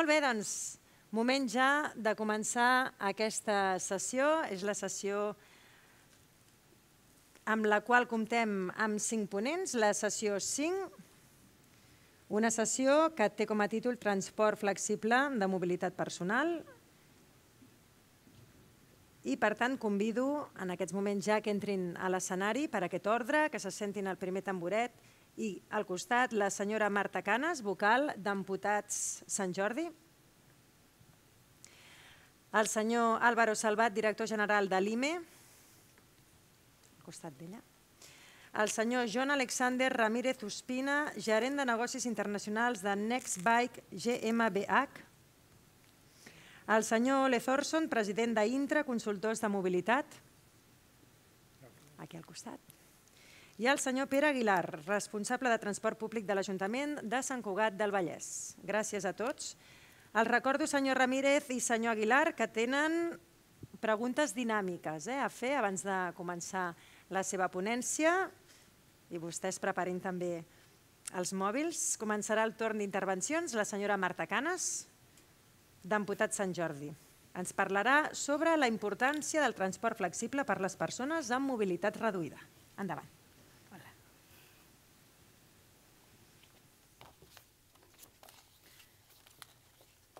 Molt bé, doncs, moment ja de començar aquesta sessió. És la sessió amb la qual comptem amb cinc ponents, la sessió 5, una sessió que té com a títol Transport flexible de mobilitat personal i per tant convido en aquests moments ja que entrin a l'escenari per aquest ordre, que se sentin al primer tamboret i al costat la senyora Marta Canes, vocal d'Amputats Sant Jordi, el senyor Álvaro Salvat, director general de l'IME, al costat d'ella, el senyor John Alexander Ramírez Ospina, gerent de negocis internacionals de Nextbike GmbH, el senyor Thorson, president d'Intra, consultors de mobilitat, aquí al costat, i el senyor Pere Aguilar, responsable de transport públic de l'Ajuntament de Sant Cugat del Vallès. Gràcies a tots. Els recordo, senyor Ramírez i senyor Aguilar, que tenen preguntes dinàmiques eh, a fer abans de començar la seva ponència i vostès preparin també els mòbils. Començarà el torn d'intervencions la senyora Marta Canes, d'Amputat Sant Jordi. Ens parlarà sobre la importància del transport flexible per les persones amb mobilitat reduïda. Endavant.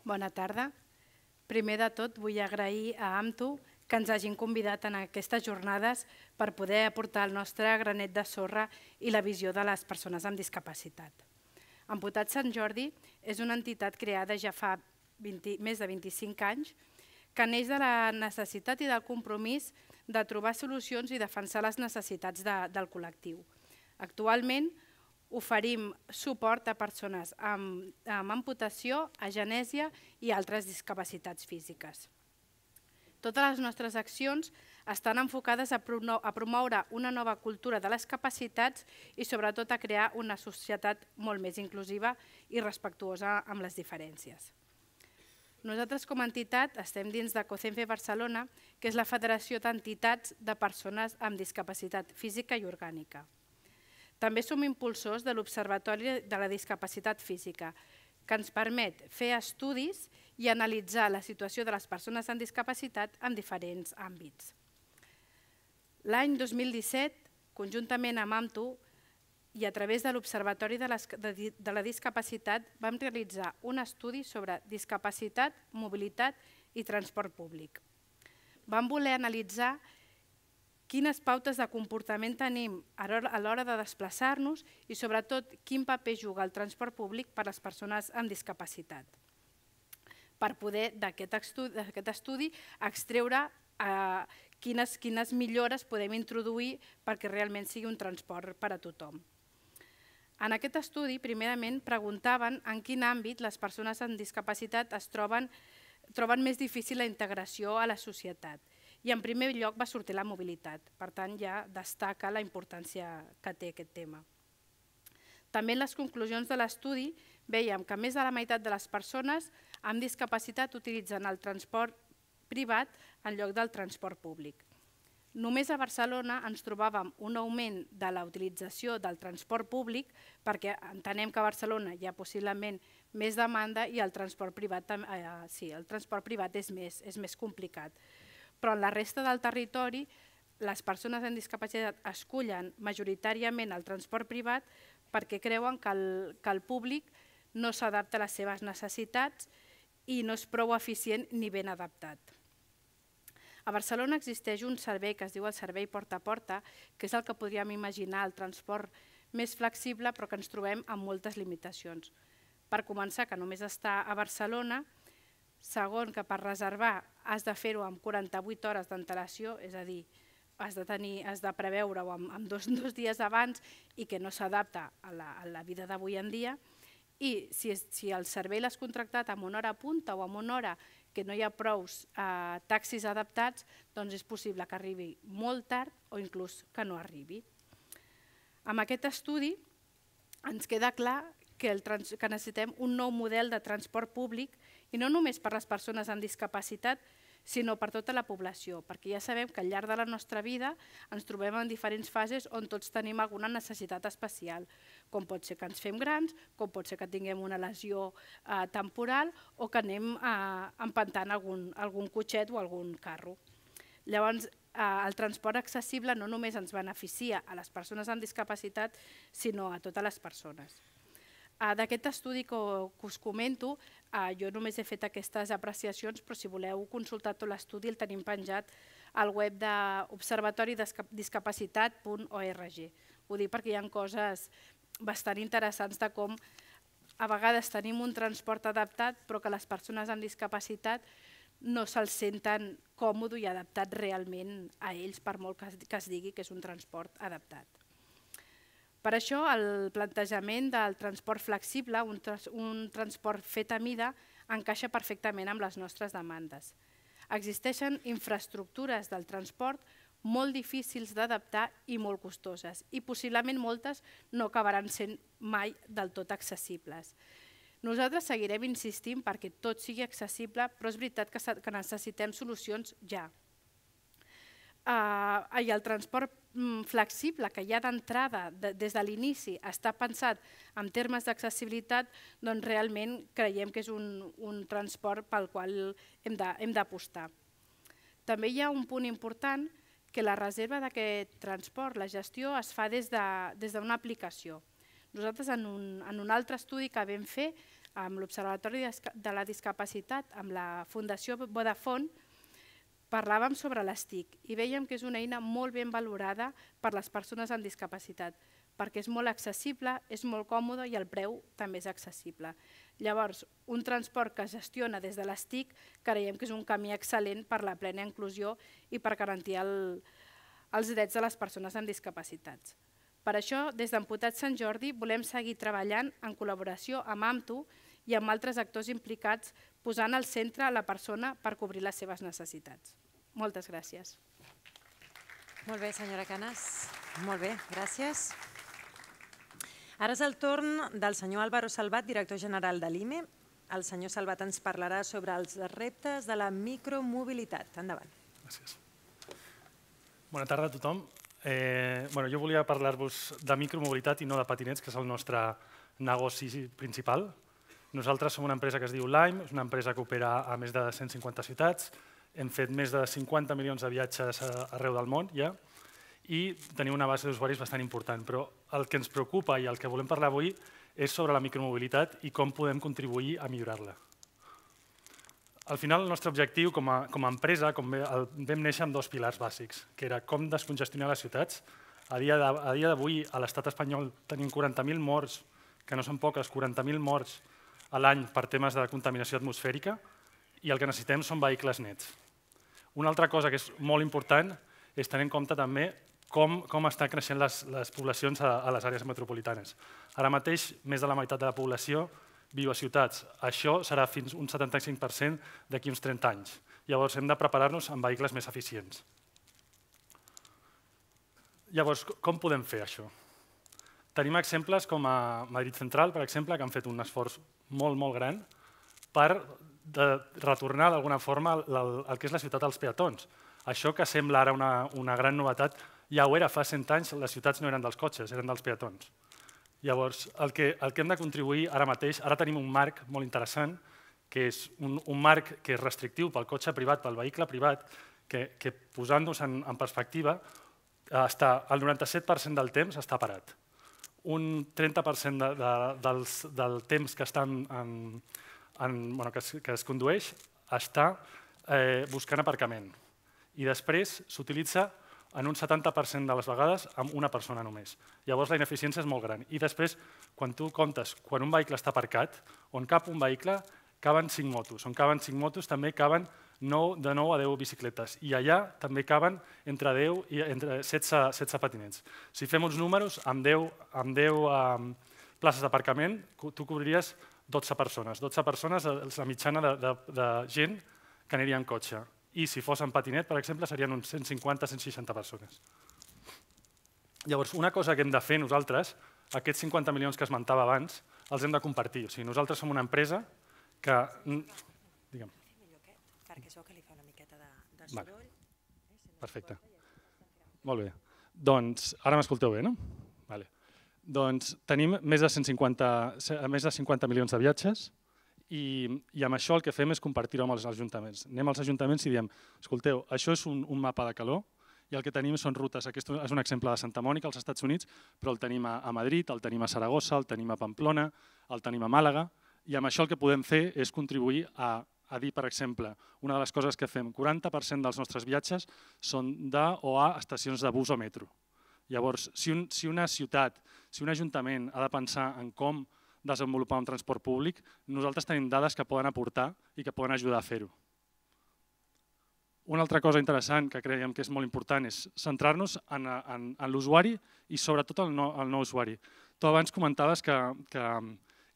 Bona tarda. Primer de tot vull agrair a AMTU que ens hagin convidat en aquestes jornades per poder aportar el nostre granet de sorra i la visió de les persones amb discapacitat. Amputat Sant Jordi és una entitat creada ja fa 20, més de 25 anys que neix de la necessitat i del compromís de trobar solucions i defensar les necessitats de, del col·lectiu. Actualment, oferim suport a persones amb, amb amputació, agenèsia i altres discapacitats físiques. Totes les nostres accions estan enfocades a promoure una nova cultura de les capacitats i sobretot a crear una societat molt més inclusiva i respectuosa amb les diferències. Nosaltres com a entitat estem dins de COCENFE Barcelona, que és la Federació d'Entitats de Persones amb Discapacitat Física i Orgànica. També som impulsors de l'Observatori de la Discapacitat Física, que ens permet fer estudis i analitzar la situació de les persones amb discapacitat en diferents àmbits. L'any 2017, conjuntament amb AMTU i a través de l'Observatori de, de la Discapacitat, vam realitzar un estudi sobre discapacitat, mobilitat i transport públic. Vam voler analitzar quines pautes de comportament tenim a l'hora de desplaçar-nos i sobretot quin paper juga el transport públic per a les persones amb discapacitat. Per poder d'aquest estudi, estudi extreure eh, quines, quines millores podem introduir perquè realment sigui un transport per a tothom. En aquest estudi, primerament, preguntaven en quin àmbit les persones amb discapacitat es troben, troben més difícil la integració a la societat i en primer lloc va sortir la mobilitat. Per tant, ja destaca la importància que té aquest tema. També en les conclusions de l'estudi veiem que més de la meitat de les persones amb discapacitat utilitzen el transport privat en lloc del transport públic. Només a Barcelona ens trobàvem un augment de la utilització del transport públic perquè entenem que a Barcelona hi ha possiblement més demanda i el transport privat, eh, sí, el transport privat és més, és més complicat però en la resta del territori les persones amb discapacitat escullen majoritàriament el transport privat perquè creuen que el, que el públic no s'adapta a les seves necessitats i no és prou eficient ni ben adaptat. A Barcelona existeix un servei que es diu el servei porta a porta, que és el que podríem imaginar el transport més flexible però que ens trobem amb moltes limitacions. Per començar, que només està a Barcelona, Segon, que per reservar has de fer-ho amb 48 hores d'antelació, és a dir, has de, tenir, has de preveure-ho amb, amb dos, dos dies abans i que no s'adapta a, la, a la vida d'avui en dia. I si, si el servei l'has contractat amb una hora punta o amb una hora que no hi ha prous eh, taxis adaptats, doncs és possible que arribi molt tard o inclús que no arribi. Amb aquest estudi ens queda clar que, el, que necessitem un nou model de transport públic i no només per les persones amb discapacitat, sinó per tota la població, perquè ja sabem que al llarg de la nostra vida ens trobem en diferents fases on tots tenim alguna necessitat especial, com pot ser que ens fem grans, com pot ser que tinguem una lesió eh, temporal o que anem eh, empantant algun, algun cotxet o algun carro. Llavors, eh, el transport accessible no només ens beneficia a les persones amb discapacitat, sinó a totes les persones. Eh, D'aquest estudi que, us comento, eh, jo només he fet aquestes apreciacions, però si voleu consultar tot l'estudi el tenim penjat al web d'observatoridiscapacitat.org. Ho dic perquè hi ha coses bastant interessants de com a vegades tenim un transport adaptat però que les persones amb discapacitat no se'ls senten còmode i adaptat realment a ells per molt que es digui que és un transport adaptat. Per això el plantejament del transport flexible, un, un transport fet a mida, encaixa perfectament amb les nostres demandes. Existeixen infraestructures del transport molt difícils d'adaptar i molt costoses i possiblement moltes no acabaran sent mai del tot accessibles. Nosaltres seguirem insistint perquè tot sigui accessible, però és veritat que, necessitem solucions ja. Uh, I el transport flexible, que ja d'entrada, de, des de l'inici, està pensat en termes d'accessibilitat, doncs realment creiem que és un, un transport pel qual hem d'apostar. També hi ha un punt important que la reserva d'aquest transport, la gestió, es fa des d'una de, des aplicació. Nosaltres en un, en un altre estudi que vam fer amb l'Observatori de la Discapacitat, amb la Fundació Vodafone, parlàvem sobre les TIC i veiem que és una eina molt ben valorada per les persones amb discapacitat, perquè és molt accessible, és molt còmode i el preu també és accessible. Llavors, un transport que es gestiona des de les TIC creiem que és un camí excel·lent per la plena inclusió i per garantir el, els drets de les persones amb discapacitats. Per això, des d'Amputat Sant Jordi, volem seguir treballant en col·laboració amb AMTU i amb altres actors implicats, posant al centre la persona per cobrir les seves necessitats. Moltes gràcies. Molt bé, senyora Canes. Molt bé, gràcies. Ara és el torn del senyor Álvaro Salvat, director general de l'IME. El senyor Salvat ens parlarà sobre els reptes de la micromobilitat. Endavant. Gràcies. Bona tarda a tothom. Eh, bueno, jo volia parlar-vos de micromobilitat i no de patinets, que és el nostre negoci principal. Nosaltres som una empresa que es diu Lime, és una empresa que opera a més de 150 ciutats, hem fet més de 50 milions de viatges arreu del món ja, i tenim una base d'usuaris bastant important, però el que ens preocupa i el que volem parlar avui és sobre la micromobilitat i com podem contribuir a millorar-la. Al final, el nostre objectiu com a, com a empresa com vam néixer amb dos pilars bàsics, que era com descongestionar les ciutats. A dia d'avui, a l'estat espanyol, tenim 40.000 morts, que no són poques, 40.000 morts a l'any per temes de contaminació atmosfèrica, i el que necessitem són vehicles nets. Una altra cosa que és molt important és tenir en compte també com, com estan creixent les, les poblacions a, a les àrees metropolitanes. Ara mateix, més de la meitat de la població viu a ciutats. Això serà fins un 75% d'aquí uns 30 anys. Llavors hem de preparar-nos amb vehicles més eficients. Llavors, com podem fer això? Tenim exemples com a Madrid Central, per exemple, que han fet un esforç molt, molt gran per de retornar d'alguna forma el, que és la ciutat als peatons. Això que sembla ara una, una gran novetat, ja ho era fa 100 anys, les ciutats no eren dels cotxes, eren dels peatons. Llavors, el que, el que hem de contribuir ara mateix, ara tenim un marc molt interessant, que és un, un marc que és restrictiu pel cotxe privat, pel vehicle privat, que, que posant-nos en, en perspectiva, està, el 97% del temps està parat. Un 30% de, de, dels, del temps que, estan en, en, bueno, que, es, que es condueix està eh, buscant aparcament. I després s'utilitza en un 70% de les vegades amb una persona només. Llavors la ineficiència és molt gran. I després, quan tu comptes, quan un vehicle està aparcat, on cap un vehicle, caben 5 motos. On caben 5 motos també caben 9, de 9 a 10 bicicletes. I allà també caben entre 10 i entre 16, 16 patinets. Si fem uns números, amb 10, amb 10 um, places d'aparcament, tu cobriries 12 persones. 12 persones és la mitjana de, de, de gent que aniria en cotxe i si fos en patinet, per exemple, serien uns 150-160 persones. Llavors, una cosa que hem de fer nosaltres, aquests 50 milions que esmentava abans, els hem de compartir. O sigui, nosaltres som una empresa que... Digue'm. Perquè això que li fa una miqueta de, de Vale. soroll. Eh, si no Perfecte. Molt bé. Doncs ara m'escolteu bé, no? Vale. Doncs tenim més de, 150, se- més de 50 milions de viatges i, i amb això el que fem és compartir-ho amb els ajuntaments. Anem als ajuntaments i diem, escolteu, això és un, un mapa de calor i el que tenim són rutes. Aquest és un exemple de Santa Mònica, als Estats Units, però el tenim a, a Madrid, el tenim a Saragossa, el tenim a Pamplona, el tenim a Màlaga, i amb això el que podem fer és contribuir a, a dir, per exemple, una de les coses que fem, 40% dels nostres viatges són de o a estacions de bus o metro. Llavors, si, un, si una ciutat, si un ajuntament ha de pensar en com desenvolupar un transport públic, nosaltres tenim dades que poden aportar i que poden ajudar a fer-ho. Una altra cosa interessant que creiem que és molt important és centrar-nos en, en, en l'usuari i sobretot el no, el no usuari. Tu abans comentaves que, que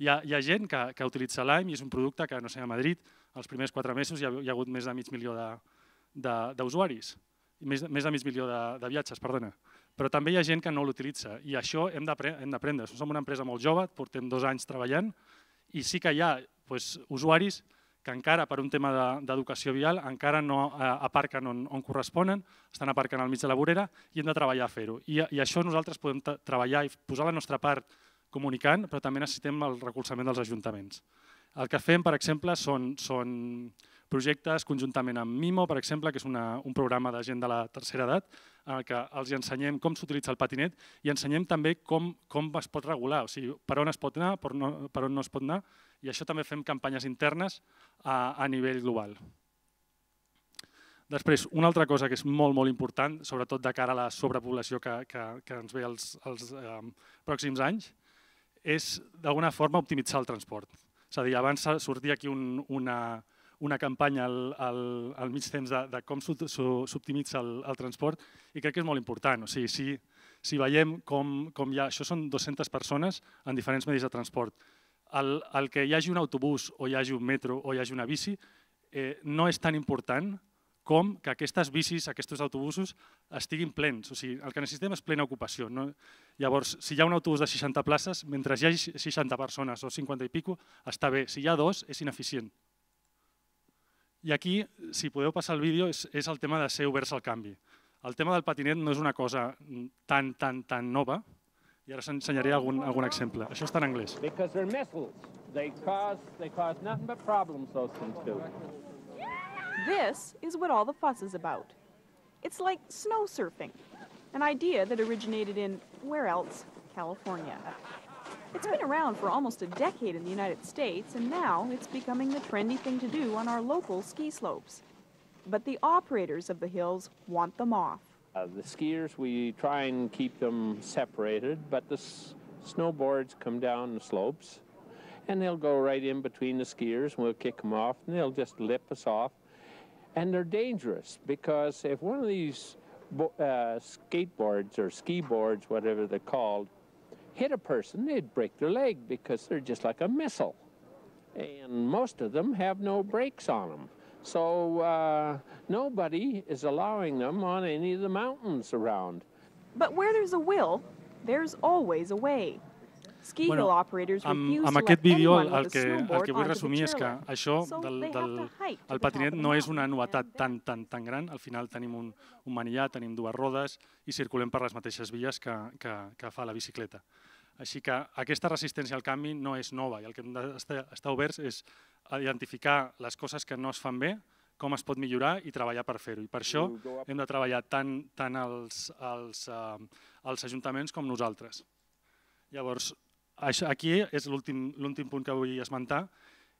hi, ha, hi ha gent que, que utilitza Lime i és un producte que, no sé, a Madrid, els primers quatre mesos hi ha, hi ha hagut més de mig milió de- de- d'usuaris, més, més de mig milió de, de viatges, perdona. Però també hi ha gent que no l'utilitza i això hem d'apre- hem d'aprendre. Som una empresa molt jove, portem dos anys treballant i sí que hi ha doncs, usuaris que encara per un tema de- d'educació vial encara no eh, aparquen on, on corresponen, estan aparcant al mig de la vorera i hem de treballar a fer-ho. I, I això nosaltres podem treballar i posar la nostra part comunicant, però també necessitem el recolzament dels ajuntaments. El que fem, per exemple, són, són projectes conjuntament amb Mimo, per exemple, que és una, un programa de gent de la tercera edat, en el que els ensenyem com s'utilitza el patinet i ensenyem també com, com es pot regular, o sigui, per on es pot anar, per, no, per on no es pot anar, i això també fem campanyes internes a, a nivell global. Després, una altra cosa que és molt, molt important, sobretot de cara a la sobrepoblació que, que, que ens ve els, els eh, pròxims anys, és d'alguna forma optimitzar el transport. És a dir, abans sortia aquí un, una, una campanya al, al, al mig temps de, de com s'optimitza el, el transport i crec que és molt important. O sigui, si, si veiem com, com hi ha, això són 200 persones en diferents medis de transport, el, el que hi hagi un autobús o hi hagi un metro o hi hagi una bici eh, no és tan important com que aquestes bicis, aquests autobusos estiguin plens. O sigui, el que necessitem és plena ocupació. No? Llavors, si hi ha un autobús de 60 places, mentre hi hagi 60 persones o 50 i pico, està bé. Si hi ha dos, és ineficient. I aquí, si podeu passar el vídeo, és, és el tema de ser oberts al canvi. El tema del patinet no és una cosa tan, tan, tan nova, i ara us ensenyaré algun, algun exemple. Això està en anglès. Because they're missiles. They cause they cause nothing but problems. Those things do. This is what all the fuss is about. It's like snow surfing, an idea that originated in, where else? California. It's been around for almost a decade in the United States, and now it's becoming the trendy thing to do on our local ski slopes. But the operators of the hills want them off. Uh, the skiers, we try and keep them separated, but the snowboards come down the slopes, and they'll go right in between the skiers, and we'll kick them off, and they'll just lip us off. And they're dangerous because if one of these uh, skateboards or ski boards, whatever they're called, hit a person, they'd break their leg because they're just like a missile. And most of them have no brakes on them. So uh, nobody is allowing them on any of the mountains around. But where there's a will, there's always a way. Bueno, Amb, amb aquest vídeo el que, el que vull resumir és que això del, del, el patinet no és una novetat tan, tan, tan gran. Al final tenim un, un manillar, tenim dues rodes i circulem per les mateixes vies que, que, que fa la bicicleta. Així que aquesta resistència al canvi no és nova i el que hem d'estar estar oberts és identificar les coses que no es fan bé, com es pot millorar i treballar per fer-ho. I per això hem de treballar tant, tant els, els, eh, els ajuntaments com nosaltres. Llavors, això, aquí és l'últim punt que vull esmentar,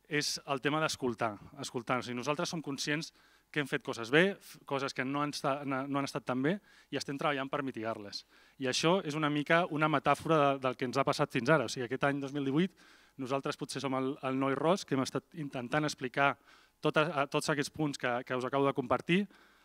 és el tema d'escoltar. escoltar. O sigui, nosaltres som conscients que hem fet coses bé, coses que no han, estat, no han estat tan bé i estem treballant per mitigar-les. I això és una mica una metàfora de, del que ens ha passat fins ara. O sigui, aquest any 2018 nosaltres potser som el, el Noi Ros, que hem estat intentant explicar tot, a, tots aquests punts que, que us acabo de compartir.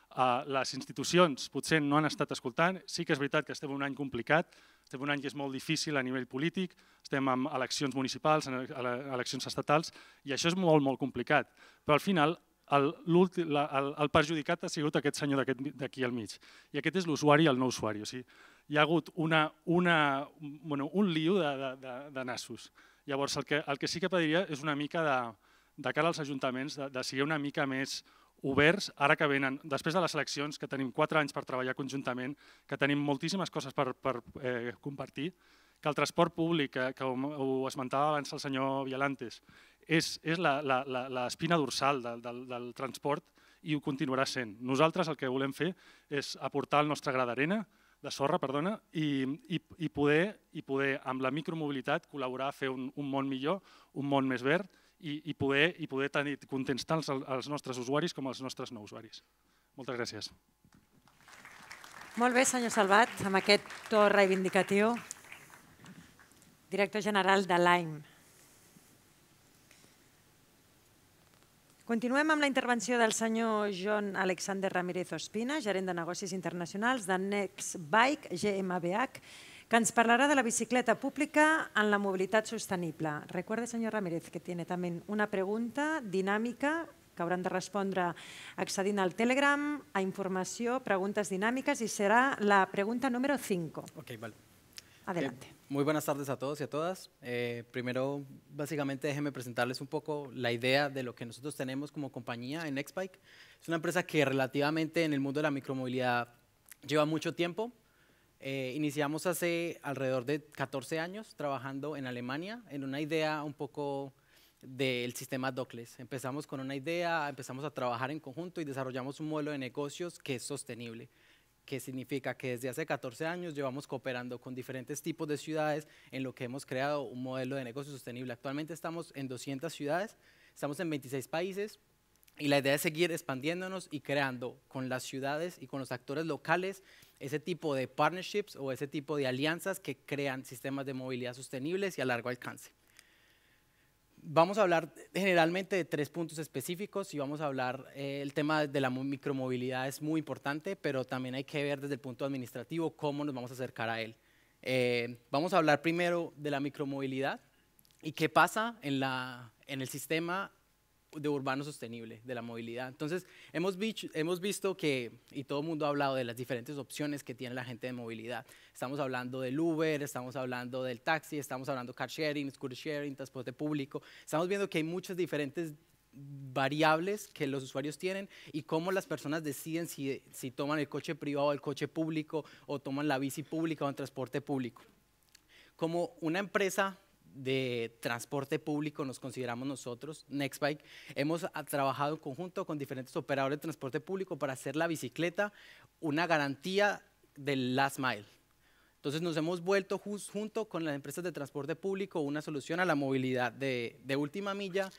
Uh, les institucions potser no han estat escoltant. Sí que és veritat que estem en un any complicat, estem un any que és molt difícil a nivell polític, estem amb eleccions municipals, eleccions estatals, i això és molt, molt complicat. Però al final el, la, el, el perjudicat ha sigut aquest senyor d'aquí al mig. I aquest és l'usuari i el no usuari. O sigui, hi ha hagut una, una, bueno, un lío de, de, de, de nassos. Llavors, el que, el que sí que pediria és una mica de, de cara als ajuntaments, de, de ser una mica més oberts, ara que venen, després de les eleccions, que tenim quatre anys per treballar conjuntament, que tenim moltíssimes coses per, per eh, compartir, que el transport públic, que, que ho, ho esmentava abans el senyor Vialantes, és, és l'espina dorsal del, del, del transport i ho continuarà sent. Nosaltres el que volem fer és aportar el nostre gra d'arena, de sorra, perdona, i, i, i, poder, i poder amb la micromobilitat col·laborar a fer un, un món millor, un món més verd i, i, poder, i poder tenir contents tant els, els nostres usuaris com els nostres no usuaris. Moltes gràcies. Molt bé, senyor Salvat, amb aquest to reivindicatiu. Director general de l'AIM. Continuem amb la intervenció del senyor John Alexander Ramírez Ospina, gerent de negocis internacionals de Next Bike GmbH, que ens parlarà de la bicicleta pública en la mobilitat sostenible. Recuerde, senyor Ramírez, que tiene también una pregunta dinàmica que hauran de respondre accedint al Telegram, a informació, preguntes dinàmiques, i serà la pregunta número 5. Ok, vale. Adelante. Eh, muy buenas tardes a todos y a todas. Eh, primero, básicamente, déjenme presentarles un poco la idea de lo que nosotros tenemos como compañía en Nextbike. Es una empresa que relativamente en el mundo de la micromovilidad lleva mucho tiempo. Eh, iniciamos hace alrededor de 14 años trabajando en Alemania en una idea un poco del sistema Dockless. Empezamos con una idea, empezamos a trabajar en conjunto y desarrollamos un modelo de negocios que es sostenible que significa que desde hace 14 años llevamos cooperando con diferentes tipos de ciudades en lo que hemos creado un modelo de negocio sostenible. Actualmente estamos en 200 ciudades, estamos en 26 países y la idea es seguir expandiéndonos y creando con las ciudades y con los actores locales ese tipo de partnerships o ese tipo de alianzas que crean sistemas de movilidad sostenibles y a largo alcance. Vamos a hablar generalmente de tres puntos específicos y vamos a hablar, eh, el tema de la micromovilidad es muy importante, pero también hay que ver desde el punto administrativo cómo nos vamos a acercar a él. Eh, vamos a hablar primero de la micromovilidad y qué pasa en, la, en el sistema de urbano sostenible, de la movilidad. Entonces, hemos, hemos visto que, y todo el mundo ha hablado de las diferentes opciones que tiene la gente de movilidad. Estamos hablando del Uber, estamos hablando del taxi, estamos hablando car sharing, scooter sharing, transporte público. Estamos viendo que hay muchas diferentes variables que los usuarios tienen y cómo las personas deciden si, si toman el coche privado el coche público o toman la bici pública o el transporte público. Como una empresa de transporte público nos consideramos nosotros, Nextbike. Hemos trabajado en conjunto con diferentes operadores de transporte público para hacer la bicicleta una garantía del last mile. Entonces nos hemos vuelto junto con las empresas de transporte público una solución a la movilidad de, de última milla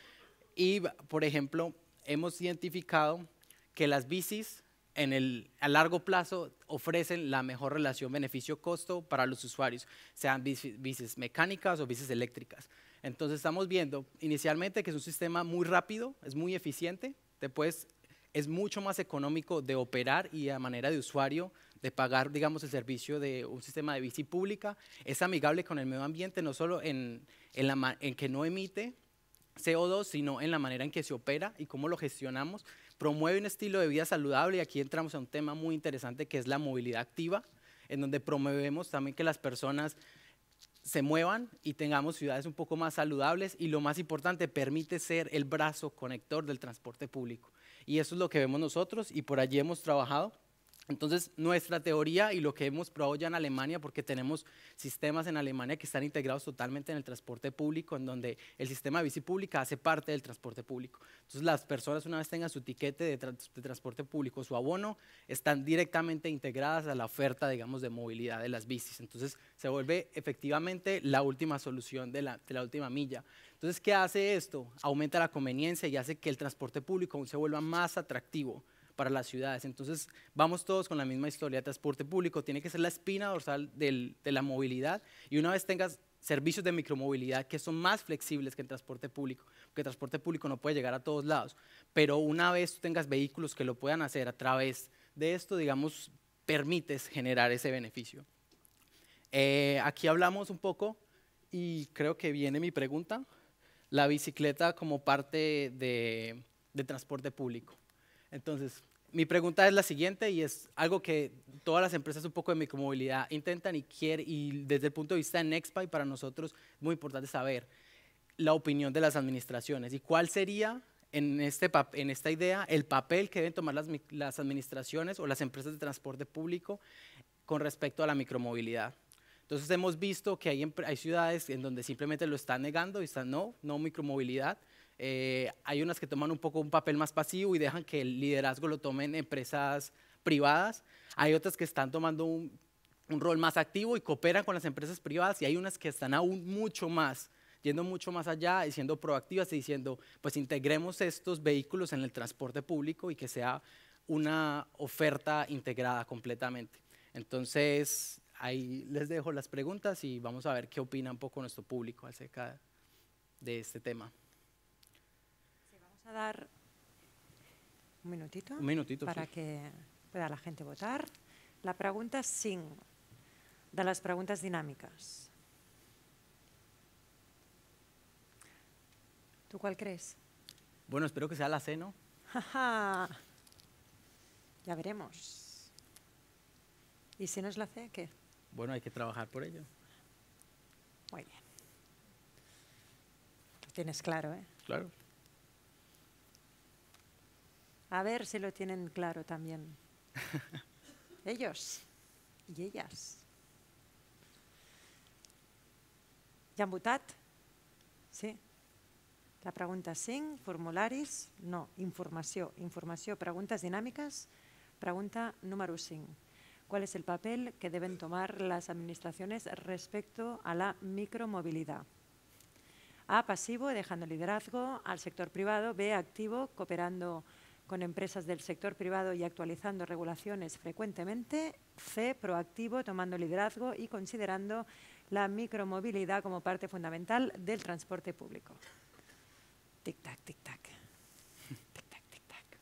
y, por ejemplo, hemos identificado que las bicis en el, a largo plazo ofrecen la mejor relación beneficio-costo para los usuarios, sean bicis, mecánicas o bicis eléctricas. Entonces estamos viendo inicialmente que es un sistema muy rápido, es muy eficiente, después es mucho más económico de operar y a manera de usuario de pagar, digamos, el servicio de un sistema de bici pública, es amigable con el medio ambiente, no solo en, en, en que no emite CO2, sino en la manera en que se opera y cómo lo gestionamos promueve un estilo de vida saludable y aquí entramos a un tema muy interesante que es la movilidad activa, en donde promovemos también que las personas se muevan y tengamos ciudades un poco más saludables y lo más importante, permite ser el brazo conector del transporte público. Y eso es lo que vemos nosotros y por allí hemos trabajado. Entonces, nuestra teoría y lo que hemos probado ya en Alemania, porque tenemos sistemas en Alemania que están integrados totalmente en el transporte público, en donde el sistema de bici pública hace parte del transporte público. Entonces, las personas una vez tengan su tiquete de, transporte público, su abono, están directamente integradas a la oferta, digamos, de movilidad de las bicis. Entonces, se vuelve efectivamente la última solución de la, de la última milla. Entonces, ¿qué hace esto? Aumenta la conveniencia y hace que el transporte público se vuelva más atractivo para las ciudades. Entonces, vamos todos con la misma historia. Transporte público tiene que ser la espina dorsal de la movilidad y una vez tengas servicios de micromovilidad que son más flexibles que el transporte público, porque el transporte público no puede llegar a todos lados, pero una vez tengas vehículos que lo puedan hacer a través de esto, digamos, permites generar ese beneficio. Eh, aquí hablamos un poco y creo que viene mi pregunta, la bicicleta como parte de, de transporte público. Entonces, mi pregunta es la siguiente y es algo que todas las empresas un poco de micromovilidad intentan y quieren, y desde el punto de vista de Nextpy para nosotros es muy importante saber la opinión de las administraciones y cuál sería en, este, en esta idea el papel que deben tomar las, las administraciones o las empresas de transporte público con respecto a la micromovilidad. Entonces hemos visto que hay, hay ciudades en donde simplemente lo están negando y están no, no micromovilidad. Eh, hay unas que toman un poco un papel más pasivo y dejan que el liderazgo lo tomen empresas privadas. Hay otras que están tomando un, un rol más activo y cooperan con las empresas privadas y hay unas que están aún mucho más yendo mucho más allá y siendo proactivas y diciendo, pues integremos estos vehículos en el transporte público y que sea una oferta integrada completamente. Entonces, ahí les dejo las preguntas y vamos a ver qué opina un poco nuestro público acerca de este tema. A dar un minutito, un minutito para que pueda la gente votar. La pregunta 5 de las preguntas dinámicas. ¿Tú cuál crees? Bueno, espero que sea la C, ¿no? ya veremos. ¿Y si no es la C, qué? Bueno, hay que trabajar por ello. Muy bien. Lo tienes claro, ¿eh? Claro. A ver si lo tienen claro también. Ellos y ellas. ¿Ya han votat? Sí. La pregunta 5, formularis, no, informació. Informació, preguntes dinàmiques. Pregunta número 5. ¿Cuál es el papel que deben tomar las administraciones respecto a la micromovilidad? A, pasivo, dejando liderazgo al sector privado. B, activo, cooperando con empresas del sector privado y actualizando regulaciones frecuentemente. C, proactivo, tomando liderazgo y considerando la micromovilidad como parte fundamental del transporte público. Tic-tac, tic-tac. Tic-tac, tic-tac.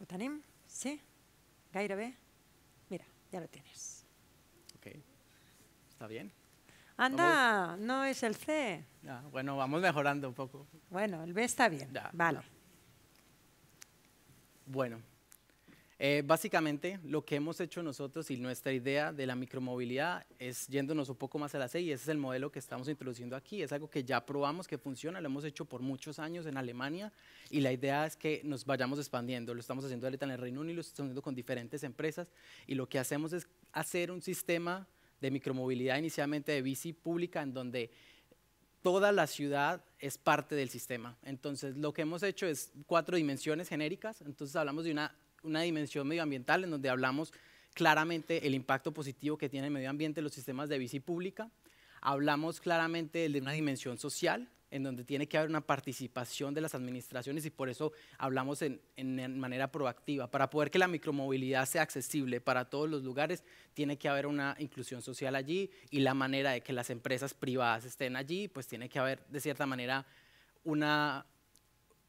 ¿Lo tenim? Sí? Gairebé? Mira, ya lo tienes. Ok. ¿Está bien? Anda, no es el C. Bueno, vamos mejorando un poco. Bueno, el B está bien. Ya, vale. Bueno, eh, básicamente, lo que hemos hecho nosotros y nuestra idea de la micromovilidad es yéndonos un poco más a la C y ese es el modelo que estamos introduciendo aquí. Es algo que ya probamos que funciona, lo hemos hecho por muchos años en Alemania y la idea es que nos vayamos expandiendo. Lo estamos haciendo ahorita en el Reino Unido, lo estamos haciendo con diferentes empresas y lo que hacemos es hacer un sistema de micromovilidad inicialmente de bici pública en donde toda la ciudad es parte del sistema. Entonces, lo que hemos hecho es cuatro dimensiones genéricas. Entonces, hablamos de una una dimensión medioambiental en donde hablamos claramente el impacto positivo que tiene el medio ambiente los sistemas de bici pública. Hablamos claramente de una dimensión social, en donde tiene que haber una participación de las administraciones y por eso hablamos en, en, manera proactiva. Para poder que la micromovilidad sea accesible para todos los lugares, tiene que haber una inclusión social allí y la manera de que las empresas privadas estén allí, pues tiene que haber de cierta manera una,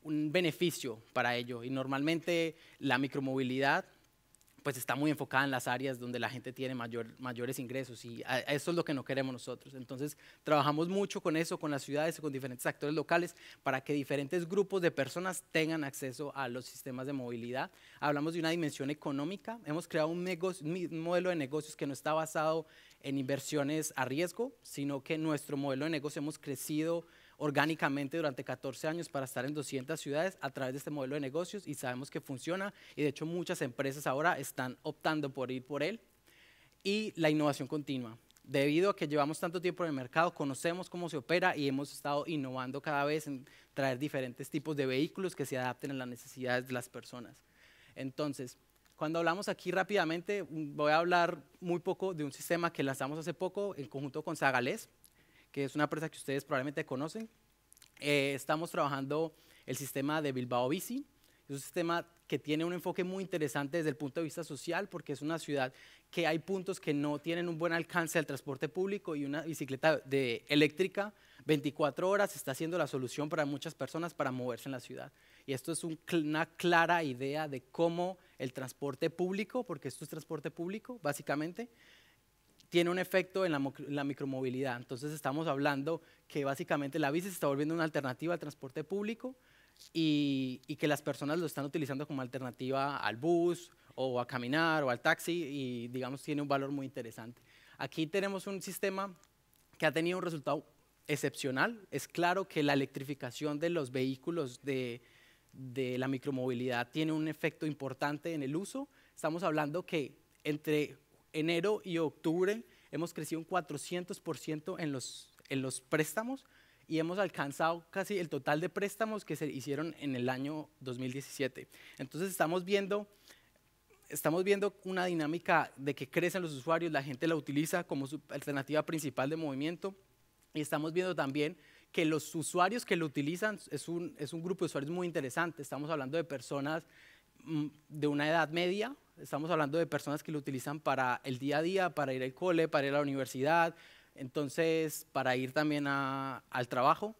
un beneficio para ello. Y normalmente la micromovilidad pues está muy enfocada en las áreas donde la gente tiene mayor, mayores ingresos y eso es lo que no queremos nosotros. Entonces, trabajamos mucho con eso, con las ciudades con diferentes actores locales para que diferentes grupos de personas tengan acceso a los sistemas de movilidad. Hablamos de una dimensión económica, hemos creado un, un modelo de negocios que no está basado en inversiones a riesgo, sino que nuestro modelo de negocio hemos crecido orgánicamente durante 14 años para estar en 200 ciudades a través de este modelo de negocios y sabemos que funciona y de hecho muchas empresas ahora están optando por ir por él. Y la innovación continua. Debido a que llevamos tanto tiempo en el mercado, conocemos cómo se opera y hemos estado innovando cada vez en traer diferentes tipos de vehículos que se adapten a las necesidades de las personas. Entonces, cuando hablamos aquí rápidamente, voy a hablar muy poco de un sistema que lanzamos hace poco en conjunto con Sagales que es una empresa que ustedes probablemente conocen. Eh, estamos trabajando el sistema de Bilbao Bici. Es un sistema que tiene un enfoque muy interesante desde el punto de vista social, porque es una ciudad que hay puntos que no tienen un buen alcance al transporte público y una bicicleta de eléctrica 24 horas está siendo la solución para muchas personas para moverse en la ciudad. Y esto es una clara idea de cómo el transporte público, porque esto es transporte público, básicamente, tiene un efecto en la, micromovilidad. Entonces estamos hablando que básicamente la bici se está volviendo una alternativa al transporte público y, que las personas lo están utilizando como alternativa al bus o a caminar o al taxi y digamos tiene un valor muy interesante. Aquí tenemos un sistema que ha tenido un resultado excepcional. Es claro que la electrificación de los vehículos de, de la micromovilidad tiene un efecto importante en el uso. Estamos hablando que entre enero y octubre hemos crecido un 400% en los, en los préstamos y hemos alcanzado casi el total de préstamos que se hicieron en el año 2017. Entonces estamos viendo, estamos viendo una dinámica de que crecen los usuarios, la gente la utiliza como su alternativa principal de movimiento y estamos viendo también que los usuarios que lo utilizan es un, es un grupo de usuarios muy interesante. Estamos hablando de personas mm, de una edad media, estamos hablando de personas que lo utilizan para el día a día, para ir al cole, para ir a la universidad, entonces para ir también al trabajo.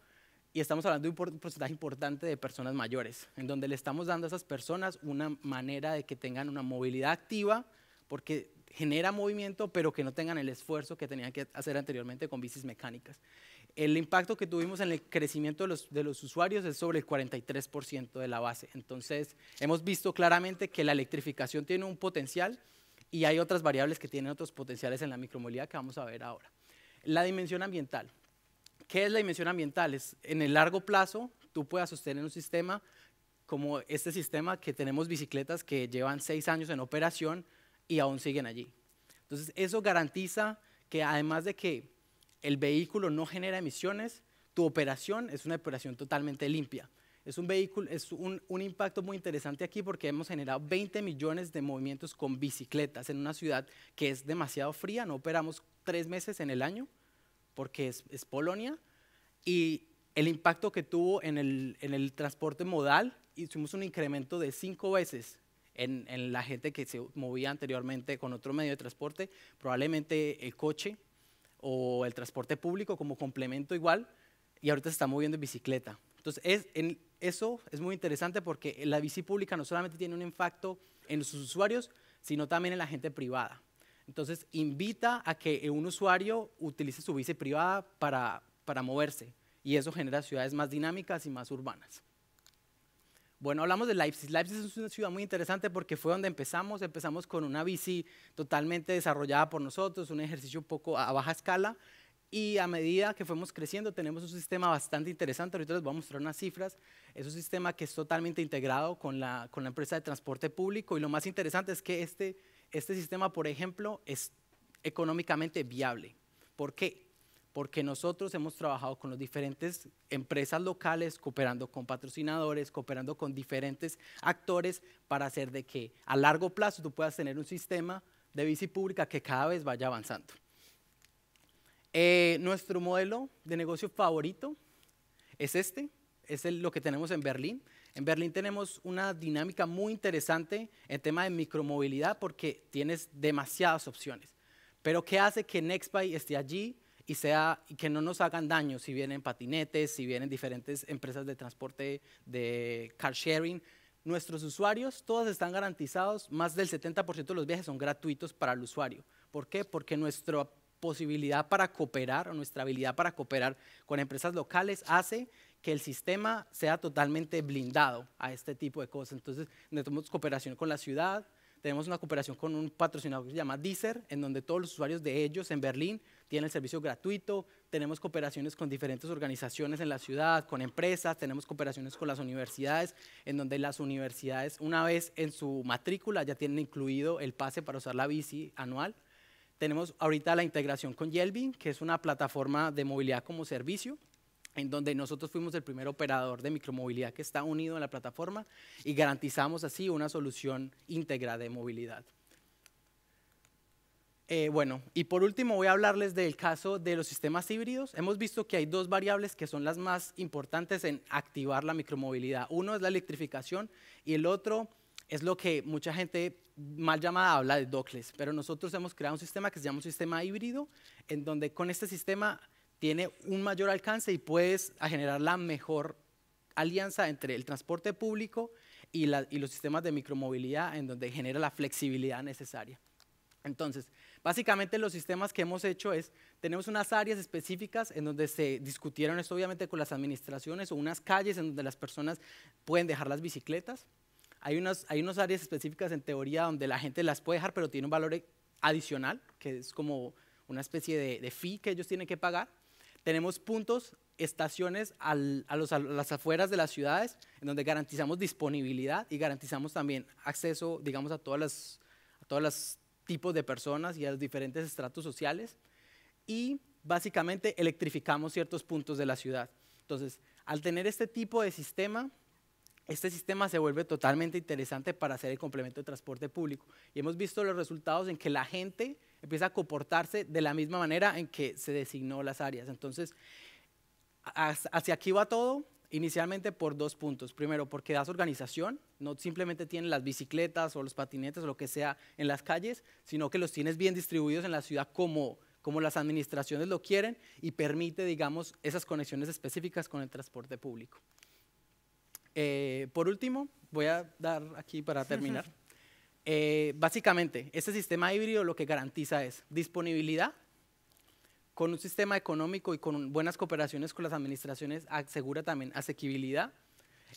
Y estamos hablando de un porcentaje importante de personas mayores, en donde le estamos dando a esas personas una manera de que tengan una movilidad activa, porque genera movimiento, pero que no tengan el esfuerzo que tenían que hacer anteriormente con bicis mecánicas. El impacto que tuvimos en el crecimiento de los, de los usuarios es sobre el 43% de la base. Entonces, hemos visto claramente que la electrificación tiene un potencial y hay otras variables que tienen otros potenciales en la micromovilidad que vamos a ver ahora. La dimensión ambiental. ¿Qué es la dimensión ambiental? Es en el largo plazo tú puedas sostener un sistema como este sistema que tenemos bicicletas que llevan seis años en operación y aún siguen allí. Entonces eso garantiza que además de que el vehículo no genera emisiones, tu operación es una operación totalmente limpia. Es un vehículo, es un, impacto muy interesante aquí porque hemos generado 20 millones de movimientos con bicicletas en una ciudad que es demasiado fría, no operamos tres meses en el año, porque es, Polonia, y el impacto que tuvo en el, transporte modal, hicimos un incremento de cinco veces en, la gente que se movía anteriormente con otro medio de transporte, probablemente el coche o el transporte público como complemento igual, y ahorita se está moviendo en bicicleta. Entonces, es, en, eso es muy interesante porque la bici pública no solamente tiene un impacto en sus usuarios, sino también en la gente privada. Entonces, invita a que un usuario utilice su bici privada para, para moverse y eso genera ciudades más dinámicas y más urbanas. Bueno, hablamos de Leipzig. Leipzig es una ciudad muy interesante porque fue donde empezamos. Empezamos con una bici totalmente desarrollada por nosotros, un ejercicio un poco a baja escala. Y a medida que fuimos creciendo, tenemos un sistema bastante interesante. Ahorita les voy a mostrar unas cifras. Es un sistema que es totalmente integrado con la, con la empresa de transporte público. Y lo más interesante es que este este sistema, por ejemplo, es económicamente viable. ¿Por qué? Porque nosotros hemos trabajado con las diferentes empresas locales, cooperando con patrocinadores, cooperando con diferentes actores para hacer de que a largo plazo tú puedas tener un sistema de bici pública que cada vez vaya avanzando. Eh, nuestro modelo de negocio favorito es este, es lo que tenemos en Berlín. En Berlín tenemos una dinámica muy interesante en tema de micromovilidad porque tienes demasiadas opciones. Pero ¿qué hace que Nextby esté allí y, sea, y que no nos hagan daño si vienen patinetes, si vienen diferentes empresas de transporte de car sharing? Nuestros usuarios, todos están garantizados, más del 70% de los viajes son gratuitos para el usuario. ¿Por qué? Porque nuestra posibilidad para cooperar o nuestra habilidad para cooperar con empresas locales hace que el sistema sea totalmente blindado a este tipo de cosas. Entonces, tenemos cooperación con la ciudad, tenemos una cooperación con un patrocinador que se llama Deezer, en donde todos los usuarios de ellos en Berlín tienen el servicio gratuito, tenemos cooperaciones con diferentes organizaciones en la ciudad, con empresas, tenemos cooperaciones con las universidades, en donde las universidades una vez en su matrícula ya tienen incluido el pase para usar la bici anual. Tenemos ahorita la integración con Yelvin, que es una plataforma de movilidad como servicio, en donde nosotros fuimos el primer operador de micromovilidad que está unido en la plataforma y garantizamos así una solución íntegra de movilidad. Eh, bueno, y por último voy a hablarles del caso de los sistemas híbridos. Hemos visto que hay dos variables que son las más importantes en activar la micromovilidad. Uno es la electrificación y el otro es lo que mucha gente mal llamada habla de dockless, pero nosotros hemos creado un sistema que se llama un sistema híbrido, en donde con este sistema tiene un mayor alcance y puedes generar la mejor alianza entre el transporte público y, los sistemas de micromovilidad en donde genera la flexibilidad necesaria. Entonces, básicamente los sistemas que hemos hecho es, tenemos unas áreas específicas en donde se discutieron esto obviamente con las administraciones o unas calles en donde las personas pueden dejar las bicicletas. Hay unas, hay unas áreas específicas en teoría donde la gente las puede dejar, pero tiene un valor adicional, que es como una especie de, fee que ellos tienen que pagar. tenemos puntos, estaciones a, los, a, las afueras de las ciudades, en donde garantizamos disponibilidad y garantizamos también acceso, digamos, a todas las, a todos los tipos de personas y a los diferentes estratos sociales. Y básicamente electrificamos ciertos puntos de la ciudad. Entonces, al tener este tipo de sistema, este sistema se vuelve totalmente interesante para hacer el complemento de transporte público. Y hemos visto los resultados en que la gente empieza a comportarse de la misma manera en que se designó las áreas. Entonces, hacia aquí va todo, inicialmente por dos puntos. Primero, porque das organización, no simplemente tienes las bicicletas o los patinetes o lo que sea en las calles, sino que los tienes bien distribuidos en la ciudad como, como las administraciones lo quieren y permite, digamos, esas conexiones específicas con el transporte público. Eh, por último, voy a dar aquí para terminar. Eh, básicamente, este sistema híbrido lo que garantiza es disponibilidad, con un sistema económico y con buenas cooperaciones con las administraciones asegura también asequibilidad.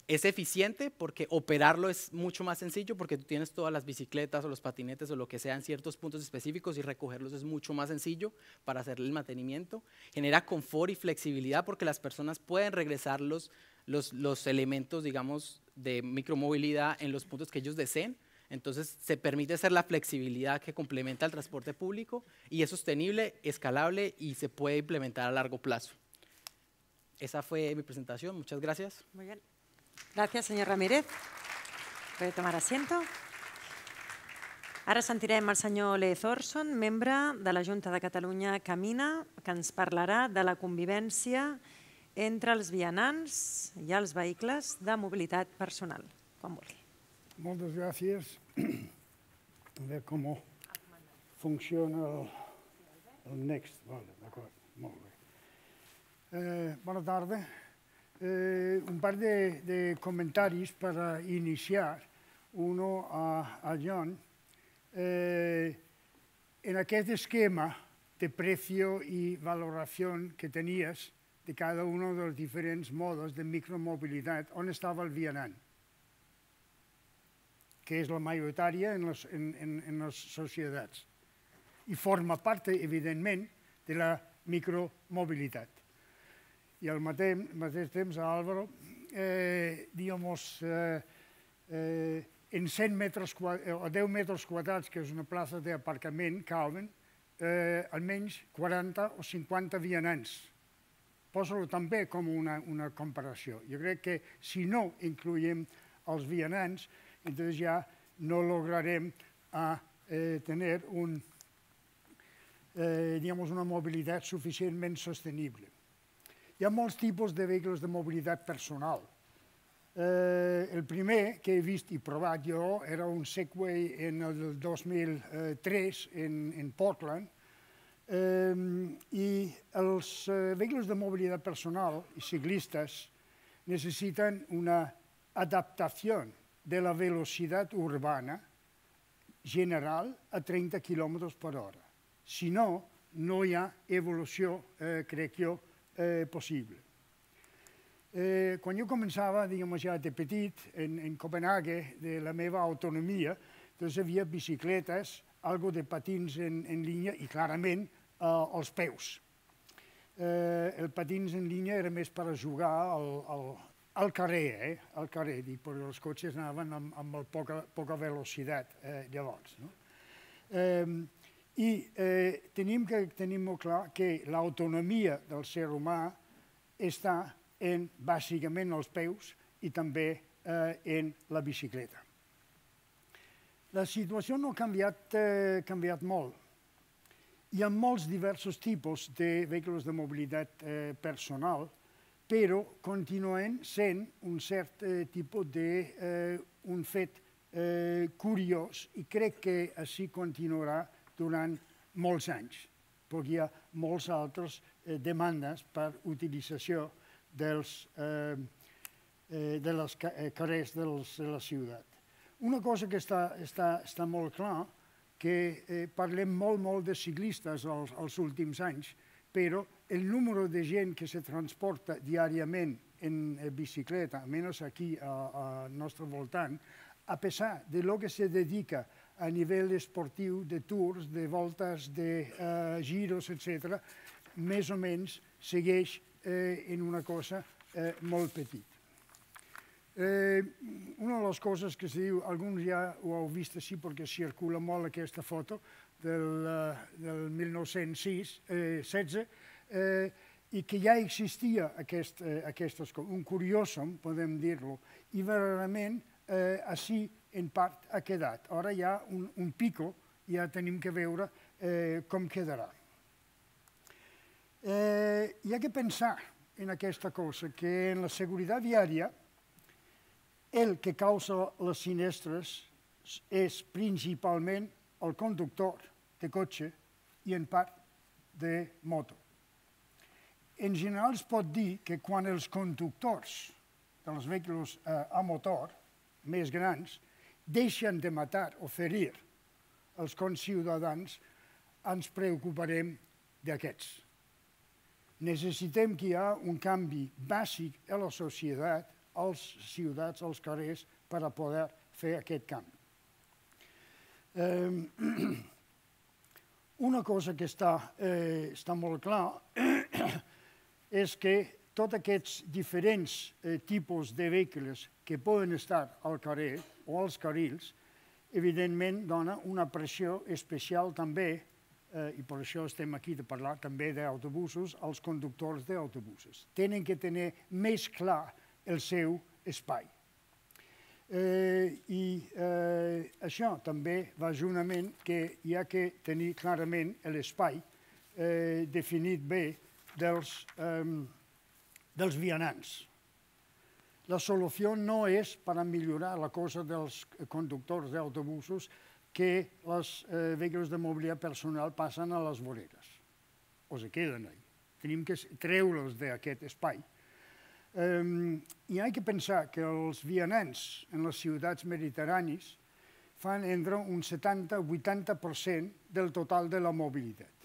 Es eficiente porque operarlo es mucho más sencillo porque tú tienes todas las bicicletas o los patinetes o lo que sea en ciertos puntos específicos y recogerlos es mucho más sencillo para hacer el mantenimiento. Genera confort y flexibilidad porque las personas pueden regresar los, los, los elementos, digamos, de micromovilidad en los puntos que ellos deseen entonces, se permite hacer la flexibilidad que complementa el transporte público y es sostenible, escalable y se puede implementar a largo plazo. Esa fue mi presentación. Muchas gracias. Muy bien. Gracias, señor Ramírez. Puede tomar asiento. Ara sentirem el senyor Lez Orson, membre de la Junta de Catalunya Camina, que ens parlarà de la convivència entre els vianants i els vehicles de mobilitat personal. Quan vulgui. Moltes gràcies. A veure com funciona el, el Next. Vale, D'acord, molt bé. Eh, bona tarda. Eh, un par de, de comentarios para iniciar. Uno a, a John. Eh, en aquest esquema de precio y valoración que tenías de cada uno de los diferentes modos de micromovilidad, on estava el vianant? Que és la majoritària en les, en, en, en les societats. I forma part, evidentment, de la micromobilitat. I al mateix, mateix temps, Álvaro, eh, digamos, eh, eh, en 100 metres o 10 metres quadrats, que és una plaça d'aparcament, Calvin, eh, almenys 40 o 50 vianants. Poso-lo també com una, una comparació. Jo crec que si no incluïm els vianants, entonces ya no lograremos a, eh, tener un, eh, digamos una movilidad suficientemente sostenible. Hi ha molts tipus de vehicles de mobilitat personal. Eh, el primer que he vist i provat jo era un Segway en el 2003 en, en Portland eh, i els eh, vehicles de mobilitat personal i ciclistes necessiten una adaptació de la velocidad urbana general a 30 km per hora. Si no, no hi ha evolució, eh, crec jo, eh, possible. Eh, quan jo començava, diguem ja de petit, en, en Copenhague, de la meva autonomia, doncs hi havia bicicletes, algo de patins en, en línia i clarament eh, els peus. Eh, el patins en línia era més per a jugar al, al, al carrer, eh? al carrer, dic, perquè els cotxes anaven amb, amb poca, poca velocitat eh, llavors. No? Eh, I eh, tenim que tenir molt clar que l'autonomia del ser humà està en, bàsicament, els peus i també eh, en la bicicleta. La situació no ha canviat, eh, canviat molt. Hi ha molts diversos tipus de vehicles de mobilitat eh, personal, però continuen sent un cert eh, tipus de eh, un fet eh, curiós i crec que així continuarà durant molts anys, perquè hi ha molts altres eh, demandes per utilització dels, eh, eh, de les eh, carrers de la ciutat. Una cosa que està, està, està molt clar, que eh, parlem molt, molt de ciclistes als, als últims anys, però el número de gent que se transporta diàriament en bicicleta, almenys aquí al nostre voltant, a pesar de lo que se dedica a nivell esportiu, de tours, de voltes, de uh, giros, etc., més o menys segueix eh, en una cosa eh, molt petita. Eh, una de les coses que se diu, alguns ja ho heu vist així perquè circula molt aquesta foto del, eh, del 1906, eh, 16, eh, i que ja existia aquest, eh, aquestes coses, un curiosum, podem dir-lo, i verdaderament eh, així en part ha quedat. Ara hi ha un, un pico, ja tenim que veure eh, com quedarà. Eh, hi ha que pensar en aquesta cosa, que en la seguretat viària el que causa les sinestres és principalment el conductor de cotxe i en part de moto. En general es pot dir que quan els conductors dels vehicles eh, a motor més grans deixen de matar o ferir els conciutadans, ens preocuparem d'aquests. Necessitem que hi ha un canvi bàsic a la societat, als ciutats, als carrers, per a poder fer aquest canvi. Una cosa que està, eh, està molt clar és que tots aquests diferents eh, tipus de vehicles que poden estar al carrer o als carrils, evidentment dona una pressió especial també eh, i per això estem aquí de parlar també d'autobusos, als conductors d'autobusos. Tenen que tenir més clar el seu espai. Eh, I eh, això també va juntament que hi ha que tenir clarament l'espai eh, definit bé dels, eh, dels vianants. La solució no és per a millorar la cosa dels conductors d'autobusos que els eh, vehicles de mobilitat personal passen a les voreres o se queden ahí. Tenim que treure'ls d'aquest espai. Um, I ha que pensar que els vianants en les ciutats mediterranis fan entre un 70-80% del total de la mobilitat.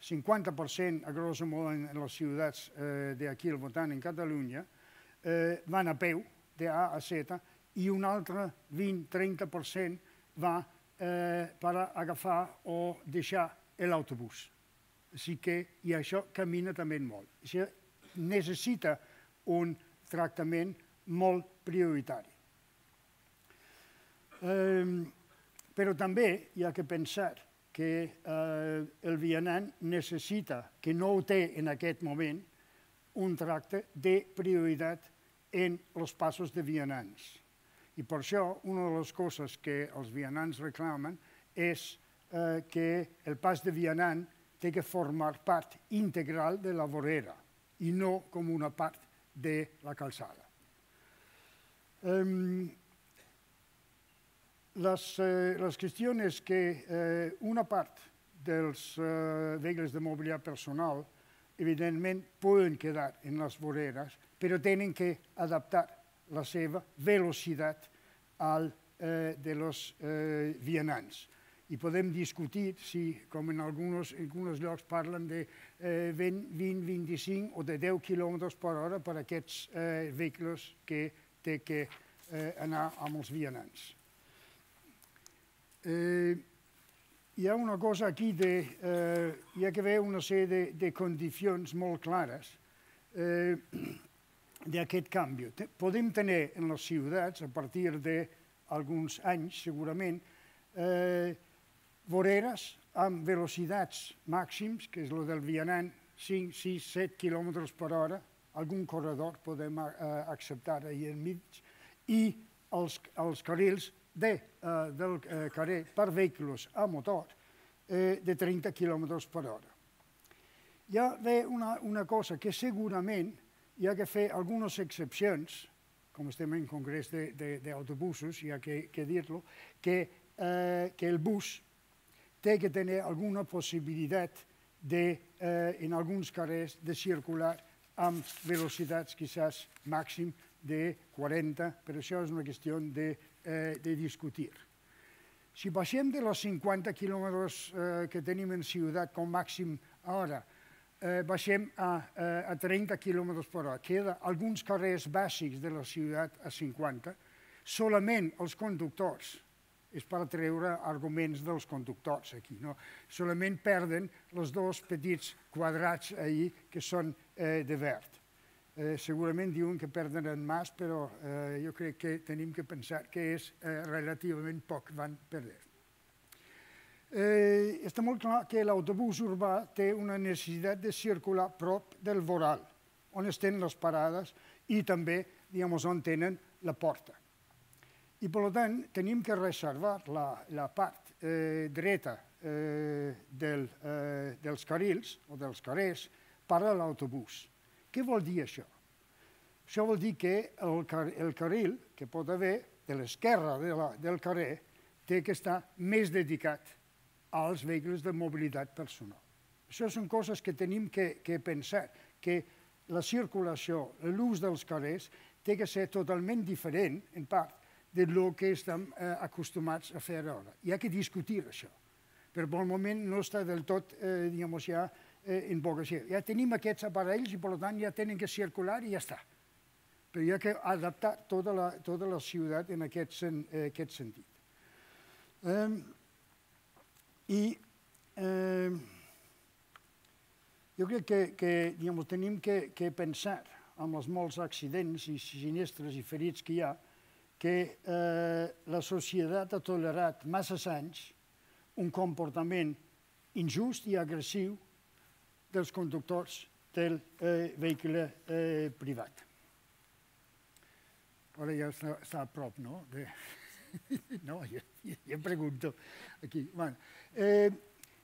50% a grosso modo en, les ciutats eh, d'aquí al voltant en Catalunya eh, van a peu, de A a Z, i un altre 20-30% va eh, per agafar o deixar l'autobús. Així que, i això camina també molt. Això necessita un tractament molt prioritari. Eh, però també hi ha que pensar que eh, el vianant necessita, que no ho té en aquest moment, un tracte de prioritat en els passos de vianants. I per això una de les coses que els vianants reclamen és eh, que el pas de vianant té que formar part integral de la vorera i no com una part de la calçada. Um, les, eh, les qüestions que eh, una part dels eh, vehicles de mobilitat personal evidentment poden quedar en les voreres, però tenen que adaptar la seva velocitat al eh, de los eh, vianants. I podem discutir si, com en alguns, en alguns llocs parlen de eh, 20, 20, 25 o de 10 km per hora per a aquests eh, vehicles que té que eh, anar amb els vianants. Eh, hi ha una cosa aquí, de, eh, hi ha que haver una sèrie de, de condicions molt clares eh, d'aquest canvi. Podem tenir en les ciutats, a partir d'alguns anys segurament, eh, voreres amb velocitats màxims, que és el del vianant, 5, 6, 7 km per hora, algun corredor podem eh, acceptar ahir enmig, i els, els carrils de, eh, del eh, carrer per vehicles a motor eh, de 30 km per hora. Hi ha una, una cosa que segurament hi ha que fer algunes excepcions, com estem en congrés d'autobusos, hi ha que, que dir-lo, que, eh, que el bus té que tenir alguna possibilitat de, eh, en alguns carrers de circular amb velocitats quizás màxim de 40, però això és una qüestió de, eh, de discutir. Si passem de los 50 quilòmetres eh, que tenim en ciutat com màxim ara eh, baixem a, eh, a 30 km per hora. Queda alguns carrers bàsics de la ciutat a 50. Solament els conductors és per treure arguments dels conductors aquí. No? Solament perden els dos petits quadrats ahí que són eh, de verd. Eh, segurament diuen que perden en mas, però eh, jo crec que tenim que pensar que és eh, relativament poc van perdre. Eh, està molt clar que l'autobús urbà té una necessitat de circular prop del voral, on estan les parades i també diguem, on tenen la porta. I, per tant, tenim que reservar la, la part eh, dreta eh, del, eh, dels carrils o dels carrers per a l'autobús. Què vol dir això? Això vol dir que el, car el carril que pot haver de l'esquerra de del carrer té que estar més dedicat als vehicles de mobilitat personal. Això són coses que tenim que, que pensar, que la circulació, l'ús dels carrers, té que ser totalment diferent, en part, de lo que estem eh, acostumats a fer ara. Hi ha que discutir això, però pel moment no està del tot, eh, diguem ja, eh, en boca. Ja tenim aquests aparells i per tant ja tenen que circular i ja està. Però hi ha que adaptar tota la, tota la ciutat en aquest, sen, eh, aquest sentit. Eh, I eh, jo crec que, que diguem, tenim que, que pensar amb els molts accidents i sinistres i ferits que hi ha, que eh, la societat ha tolerat massa anys un comportament injust i agressiu dels conductors del eh, vehicle eh, privat. Ara ja està, està a prop, no? De... no, ja, ja pregunto aquí. Bueno, eh,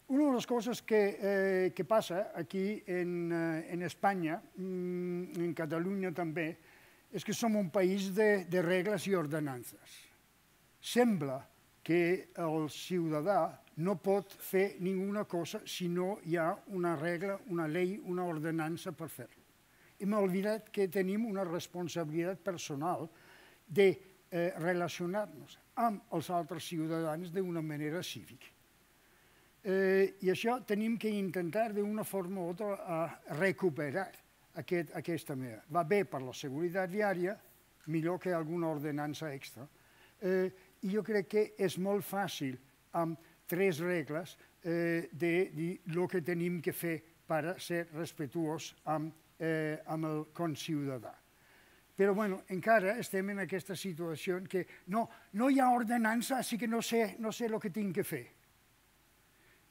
una de les coses que, eh, que passa aquí en, eh, en Espanya, mm, en Catalunya també, és que som un país de, de regles i ordenances. Sembla que el ciutadà no pot fer ninguna cosa si no hi ha una regla, una llei, una ordenança per fer-ho. Hem oblidat que tenim una responsabilitat personal de eh, relacionar-nos amb els altres ciutadans d'una manera cívica. Eh, I això tenim que intentar d'una forma o altra a recuperar aquest, aquesta manera. Va bé per la seguretat viària, millor que alguna ordenança extra. Eh, I jo crec que és molt fàcil, amb tres regles, eh, de dir el que tenim que fer per ser respetuós amb, eh, amb el conciutadà. Però bueno, encara estem en aquesta situació en què no, no hi ha ordenança, així que no sé, no sé el que tinc que fer.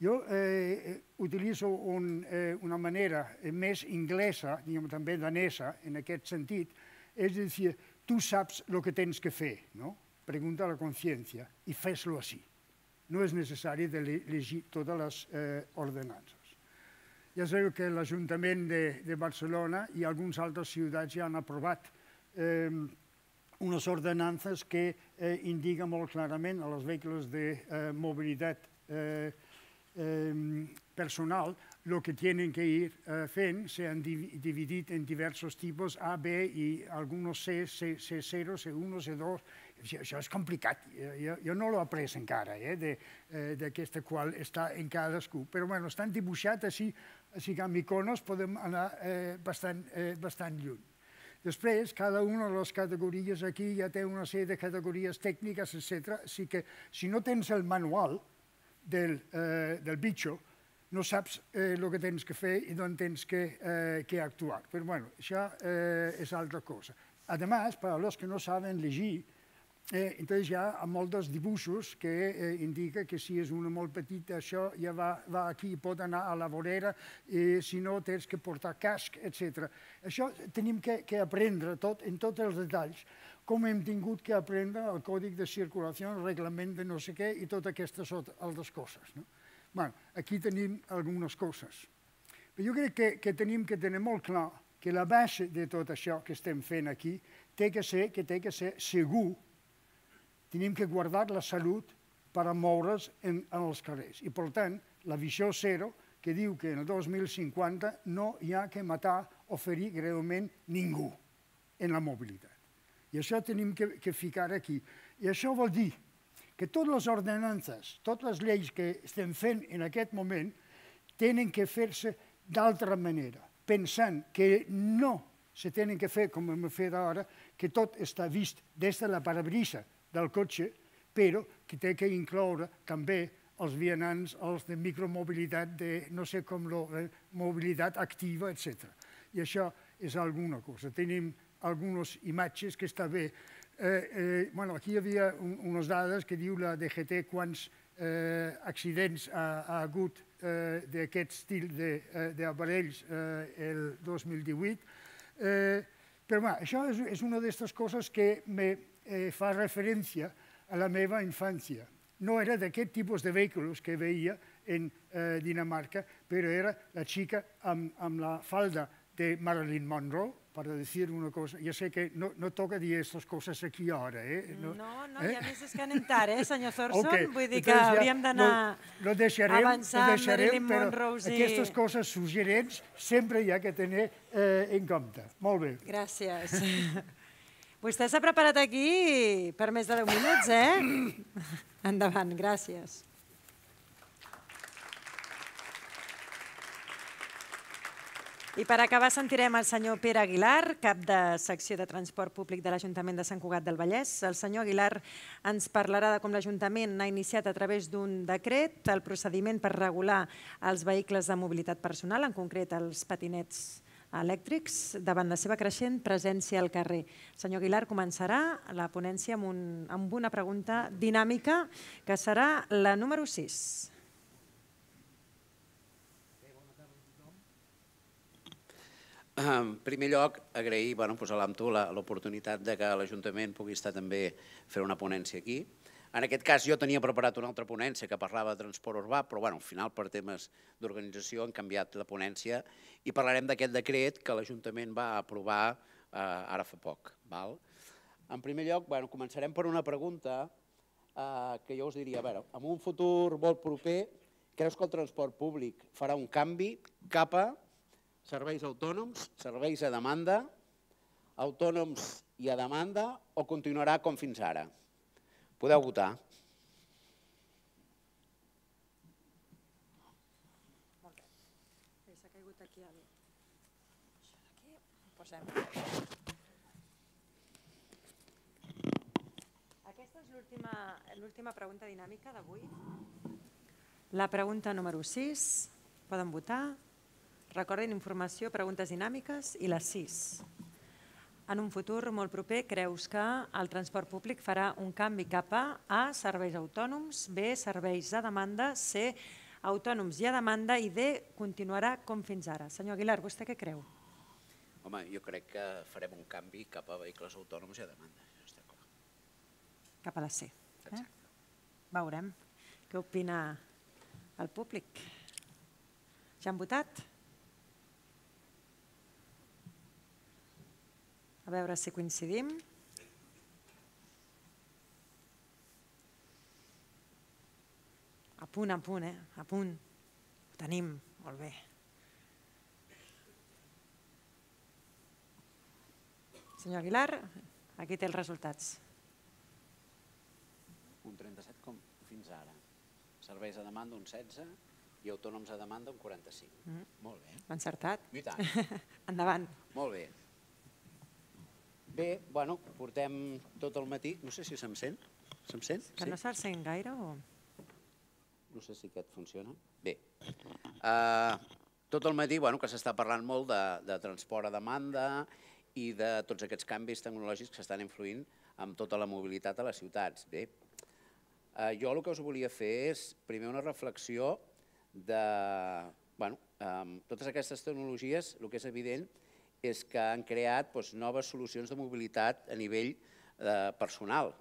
Jo eh, eh, utilitzo un, eh, una manera més inglesa, diguem, també danesa, en aquest sentit, és a dir, tu saps el que tens que fer, no? Pregunta a la consciència i fes-lo així. No és necessari de llegir totes les eh, ordenances. Ja sabeu que l'Ajuntament de, de Barcelona i algunes altres ciutats ja han aprovat eh, unes ordenances que eh, indiquen molt clarament a les vehicles de eh, mobilitat eh, eh, personal, el que tenen que ir eh, fent s'han dividit en diversos tipus A, B i alguns C, C, C0, C1, C2. Això, és complicat, jo, jo no l'he après encara, eh, d'aquesta eh, qual està en cadascú, però bueno, estan dibuixats així, així que amb icones podem anar eh, bastant, eh, bastant lluny. Després, cada una de les categories aquí ja té una sèrie de categories tècniques, etc. Així que si no tens el manual, del, eh, del bitxo, no saps el eh, que tens que fer i d'on tens que, eh, que actuar. Però bueno, això eh, és altra cosa. A més, per als que no saben llegir, eh, entonces hi ha molts dibuixos que eh, indica que si és una molt petita això ja va, va aquí, pot anar a la vorera, i si no tens que portar casc, etc. Això tenim que, que aprendre tot, en tots els detalls, com hem tingut que aprendre el còdic de circulació, el reglament de no sé què i totes aquestes altres coses. No? Bueno, aquí tenim algunes coses. Però jo crec que, que tenim que tenir molt clar que la base de tot això que estem fent aquí té que ser, que té que ser segur. Tenim que guardar la salut per a moure's en, en els carrers. I, per tant, la visió zero, que diu que en el 2050 no hi ha que matar o ferir greument ningú en la mobilitat. I això tenim que, que ficar aquí. I això vol dir que totes les ordenances, totes les lleis que estem fent en aquest moment, tenen que fer-se d'altra manera, pensant que no se tenen que fer com hem fet ara, que tot està vist des de la parabrisa del cotxe però que té que incloure també els vianants, els de micromobilitat, de no sé com lo, de mobilitat activa, etc. I això és alguna cosa. Tenim algunes imatges que està bé. Eh, eh, bueno, aquí hi havia un, unes dades que diu la DGT quants eh, accidents ha, ha hagut eh, d'aquest estil d'aparells eh, el 2018. Eh, però això és, és una d'aquestes coses que me eh, fa referència a la meva infància. No era d'aquest tipus de vehicles que veia en eh, Dinamarca, però era la xica amb, amb la falda de Marilyn Monroe, para decir una cosa. Ja sé que no, no toca dir aquestes coses aquí ara, eh? No, no, no eh? i a més és que anem tard, eh, senyor Thorson? Okay. Vull dir que Entonces, hauríem d'anar no, no deixarem, avançant, no deixarem, Marilyn però Monroe, sí. aquestes coses suggerents sempre hi ha que tenir eh, en compte. Molt bé. Gràcies. Vostè s'ha preparat aquí per més de 10 minuts, eh? Endavant, gràcies. I per acabar sentirem el senyor Pere Aguilar, cap de secció de transport públic de l'Ajuntament de Sant Cugat del Vallès. El senyor Aguilar ens parlarà de com l'Ajuntament ha iniciat a través d'un decret el procediment per regular els vehicles de mobilitat personal, en concret els patinets elèctrics, davant la seva creixent presència al carrer. Senyor Aguilar començarà la ponència amb, un, amb una pregunta dinàmica, que serà la número 6. En primer lloc, agrair bueno, doncs a l'AMTU l'oportunitat de que l'Ajuntament pugui estar també fer una ponència aquí. En aquest cas jo tenia preparat una altra ponència que parlava de transport urbà, però bueno, al final per temes d'organització han canviat la ponència i parlarem d'aquest decret que l'Ajuntament va aprovar eh, ara fa poc. Val? En primer lloc, bueno, començarem per una pregunta eh, que jo us diria, a veure, en un futur molt proper, creus que el transport públic farà un canvi cap a serveis autònoms, serveis a demanda, autònoms i a demanda, o continuarà com fins ara? Podeu votar. S'ha caigut aquí el... Aquí, posem. Aquesta és l'última pregunta dinàmica d'avui. La pregunta número 6. Poden votar. Recordin informació, preguntes dinàmiques i les 6. En un futur molt proper, creus que el transport públic farà un canvi cap a A, serveis autònoms, B, serveis a demanda, C, autònoms i a demanda i D, continuarà com fins ara. Senyor Aguilar, vostè què creu? Home, jo crec que farem un canvi cap a vehicles autònoms i a demanda. això Està clar. Cap a la C. Eh? Veurem què opina el públic. Ja han votat? A veure si coincidim. A punt, a punt, eh? A punt. Ho tenim, molt bé. Senyor Aguilar, aquí té els resultats. Un 37 com fins ara. Serveis a demanda un 16 i autònoms a demanda un 45. Mm. Molt bé. Encertat? I tant. Endavant. Molt bé. Bé, bueno, portem tot el matí. No sé si se'm sent. Se'm sent? Que no se'l sent gaire o...? No sé si aquest funciona. Bé. Uh, tot el matí bueno, que s'està parlant molt de, de transport a demanda i de tots aquests canvis tecnològics que estan influint amb tota la mobilitat a les ciutats. Bé, uh, jo el que us volia fer és primer una reflexió de... Bueno, um, totes aquestes tecnologies, el que és evident és que han creat doncs, noves solucions de mobilitat a nivell eh, personal.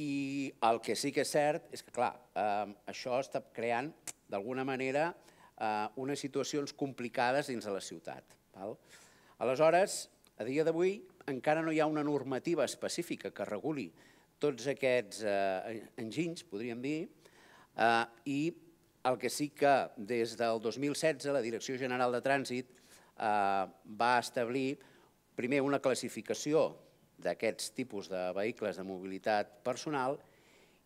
I el que sí que és cert és que, clar, eh, això està creant, d'alguna manera, eh, unes situacions complicades dins de la ciutat. Val? Aleshores, a dia d'avui encara no hi ha una normativa específica que reguli tots aquests eh, enginys, podríem dir, eh, i el que sí que des del 2016 la Direcció General de Trànsit eh, va establir primer una classificació d'aquests tipus de vehicles de mobilitat personal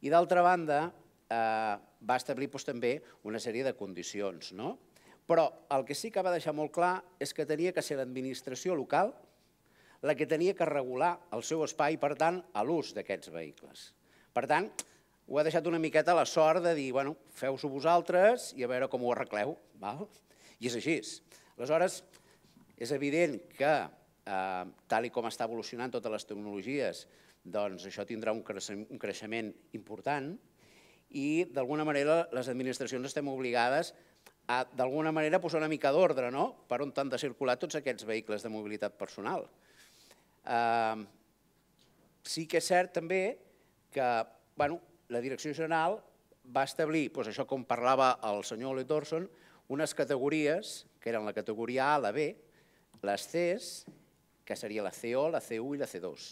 i d'altra banda eh, va establir doncs, també una sèrie de condicions. No? Però el que sí que va deixar molt clar és que tenia que ser l'administració local la que tenia que regular el seu espai, per tant, a l'ús d'aquests vehicles. Per tant, ho ha deixat una miqueta la sort de dir, bueno, feu-s'ho vosaltres i a veure com ho arregleu. Val? I és així. Aleshores, és evident que, eh, tal i com està evolucionant totes les tecnologies, doncs això tindrà un creixement important i d'alguna manera les administracions estem obligades a d'alguna manera posar una mica d'ordre no? per on han de circular tots aquests vehicles de mobilitat personal. Eh, sí que és cert també que bueno, la Direcció General va establir, doncs això com parlava el senyor Ole Thorson, unes categories, que eren la categoria A, la B, les Cs, que seria la CO, la C1 i la C2.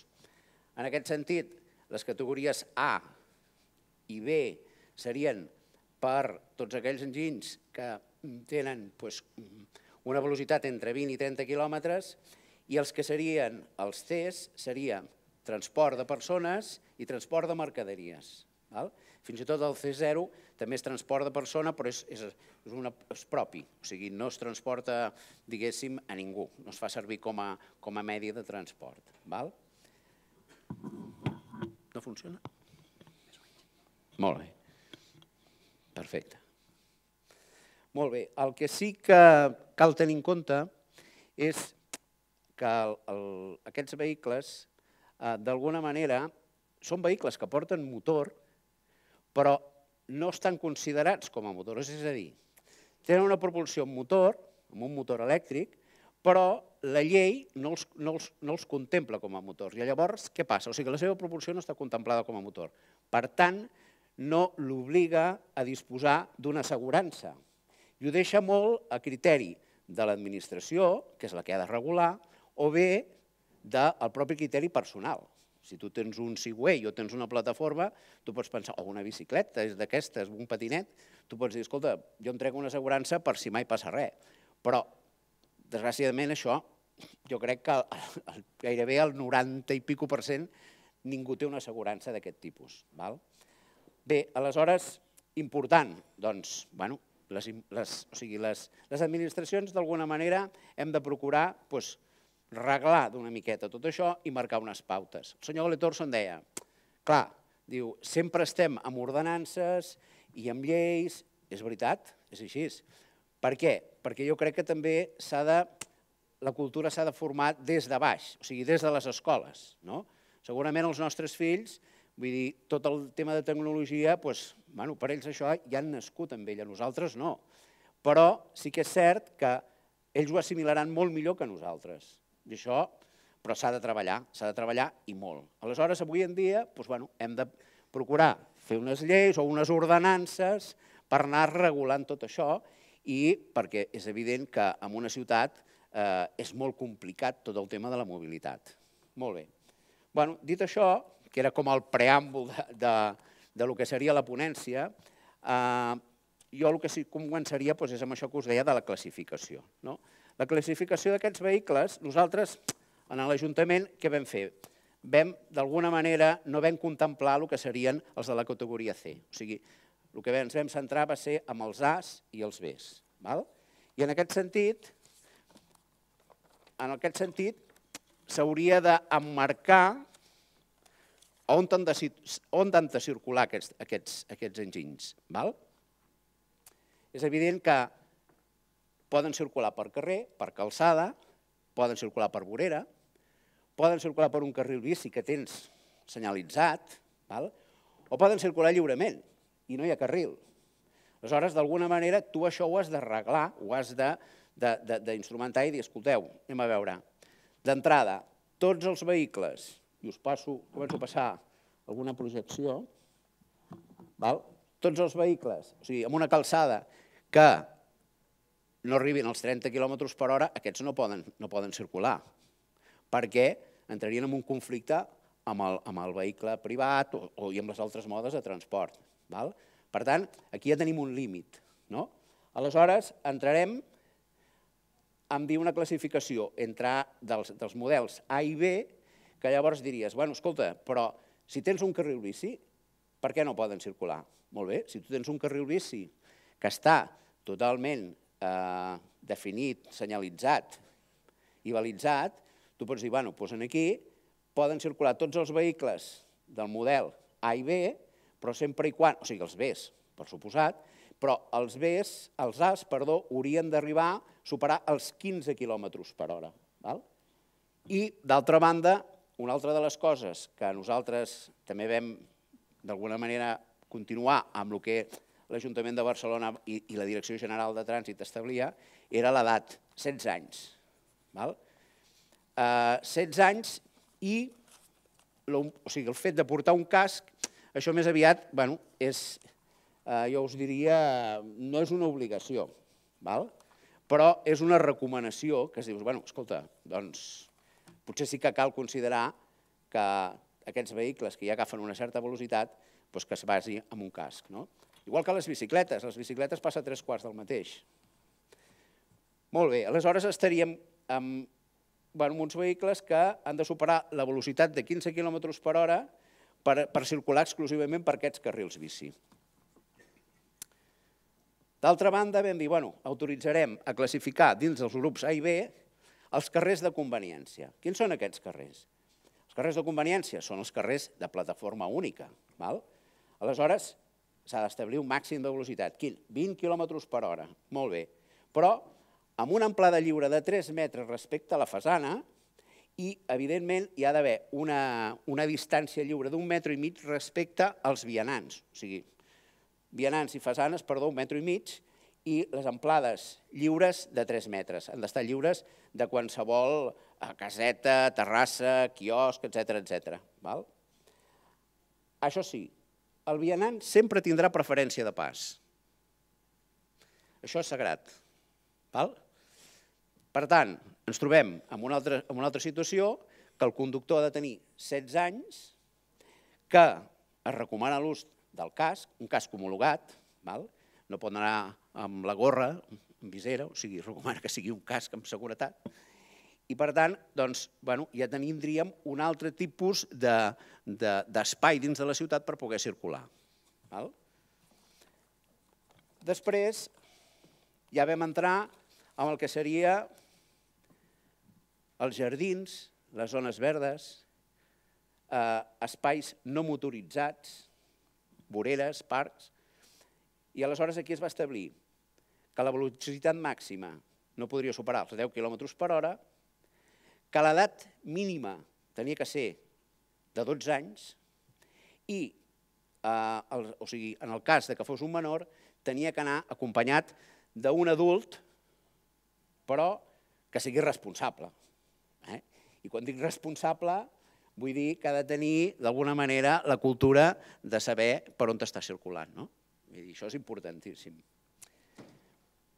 En aquest sentit, les categories A i B serien per tots aquells enginys que tenen doncs, una velocitat entre 20 i 30 quilòmetres i els que serien els Cs seria transport de persones i transport de mercaderies. Val? Fins i tot el C0 també és transport de persona, però és, és, és, una, és propi, o sigui, no es transporta, diguéssim, a ningú, no es fa servir com a, com a medi de transport. Val? No funciona? Molt bé. Perfecte. Molt bé. El que sí que cal tenir en compte és que el, el, aquests vehicles, eh, d'alguna manera, són vehicles que porten motor, però no estan considerats com a motors, és a dir, tenen una propulsió amb motor, amb un motor elèctric, però la llei no els, no, els, no els contempla com a motors. I llavors, què passa? O sigui, la seva propulsió no està contemplada com a motor. Per tant, no l'obliga a disposar d'una assegurança. I ho deixa molt a criteri de l'administració, que és la que ha de regular, o bé del propi criteri personal. Si tu tens un Segway o tens una plataforma, tu pots pensar, o una bicicleta, és d'aquestes, un patinet, tu pots dir, escolta, jo entrego una assegurança per si mai passa res. Però desgràciadament això, jo crec que gairebé el 90 i pico per cent ningú té una assegurança d'aquest tipus. Val? Bé, aleshores, important, doncs, bueno, les, les, o sigui, les, les administracions d'alguna manera hem de procurar doncs, reglar d'una miqueta tot això i marcar unes pautes. El senyor Ole Torson deia, clar, diu, sempre estem amb ordenances i amb lleis, és veritat, és així, per què? Perquè jo crec que també s'ha de, la cultura s'ha de formar des de baix, o sigui, des de les escoles. No? Segurament els nostres fills, vull dir, tot el tema de tecnologia, doncs, bueno, per ells això ja han nascut amb ella, nosaltres no. Però sí que és cert que ells ho assimilaran molt millor que nosaltres. I això, però s'ha de treballar, s'ha de treballar i molt. Aleshores, avui en dia, doncs, bueno, hem de procurar fer unes lleis o unes ordenances per anar regulant tot això i perquè és evident que en una ciutat eh, és molt complicat tot el tema de la mobilitat. Molt bé. Bueno, dit això, que era com el preàmbul de, de, de lo que seria la ponència, eh, jo el que sí començaria doncs, és amb això que us deia de la classificació. No? La classificació d'aquests vehicles, nosaltres, en l'Ajuntament, què vam fer? Vam, d'alguna manera, no vam contemplar el que serien els de la categoria C. O sigui, el que ens vam centrar va ser amb els As i els Bs. Val? I en aquest sentit, en aquest sentit, s'hauria d'emmarcar on han de, on han de circular aquests, aquests, aquests enginys. Val? És evident que poden circular per carrer, per calçada, poden circular per vorera, poden circular per un carril bici que tens senyalitzat, val? o poden circular lliurement i no hi ha carril. Aleshores, d'alguna manera, tu això ho has d'arreglar, ho has d'instrumentar i dir, escolteu, anem a veure. D'entrada, tots els vehicles, i us passo, començo a passar alguna projecció, val? tots els vehicles, o sigui, amb una calçada que no arribin als 30 km per hora, aquests no poden, no poden circular, perquè entrarien en un conflicte amb el, amb el vehicle privat o, o i amb les altres modes de transport. Val? Per tant, aquí ja tenim un límit. No? Aleshores, entrarem en dir una classificació entre dels, dels models A i B, que llavors diries, bueno, escolta, però si tens un carril bici, per què no poden circular? Molt bé, si tu tens un carril bici que està totalment eh, definit, senyalitzat i balitzat, tu pots dir, bueno, doncs aquí poden circular tots els vehicles del model A i B, però sempre i quan, o sigui, els Bs, per suposat, però els Bs, els As, perdó, haurien d'arribar a superar els 15 km per hora. Val? I, d'altra banda, una altra de les coses que nosaltres també vam, d'alguna manera, continuar amb el que l'Ajuntament de Barcelona i, i la Direcció General de Trànsit establia, era l'edat, 16 anys. Val? Eh, 16 anys i o sigui, el fet de portar un casc, això més aviat bueno, és, eh, jo us diria, no és una obligació, val? però és una recomanació que es dius, bueno, escolta, doncs potser sí que cal considerar que aquests vehicles que ja agafen una certa velocitat doncs que es basi en un casc. No? Igual que les bicicletes, les bicicletes passa tres quarts del mateix. Molt bé, aleshores estaríem amb, bueno, amb uns vehicles que han de superar la velocitat de 15 km per hora per, per circular exclusivament per aquests carrils bici. D'altra banda, vam dir, bueno, autoritzarem a classificar dins dels grups A i B els carrers de conveniència. Quins són aquests carrers? Els carrers de conveniència són els carrers de plataforma única. Val? Aleshores, s'ha d'establir un màxim de velocitat. Quin? 20 km per hora. Molt bé. Però amb una amplada lliure de 3 metres respecte a la façana i, evidentment, hi ha d'haver una, una distància lliure d'un metre i mig respecte als vianants. O sigui, vianants i façanes, perdó, un metre i mig, i les amplades lliures de 3 metres. Han d'estar lliures de qualsevol eh, caseta, terrassa, quiosc, etc etc. Val? Això sí, el vianant sempre tindrà preferència de pas. Això és sagrat. Val? Per tant, ens trobem en una, altra, en una altra situació que el conductor ha de tenir 16 anys, que es recomana l'ús del casc, un casc homologat, val? no pot anar amb la gorra, amb visera, o sigui, recomana que sigui un casc amb seguretat, i per tant, doncs, bueno, ja tindríem un altre tipus d'espai de, de, dins de la ciutat per poder circular. Val? Després ja vam entrar amb el que seria els jardins, les zones verdes, eh, espais no motoritzats, voreres, parcs, i aleshores aquí es va establir que la velocitat màxima no podria superar els 10 km per hora, que l'edat mínima tenia que ser de 12 anys i, eh, el, o sigui, en el cas de que fos un menor, tenia que anar acompanyat d'un adult, però que sigui responsable. Eh? I quan dic responsable, vull dir que ha de tenir, d'alguna manera, la cultura de saber per on està circulant. No? Dir, això és importantíssim.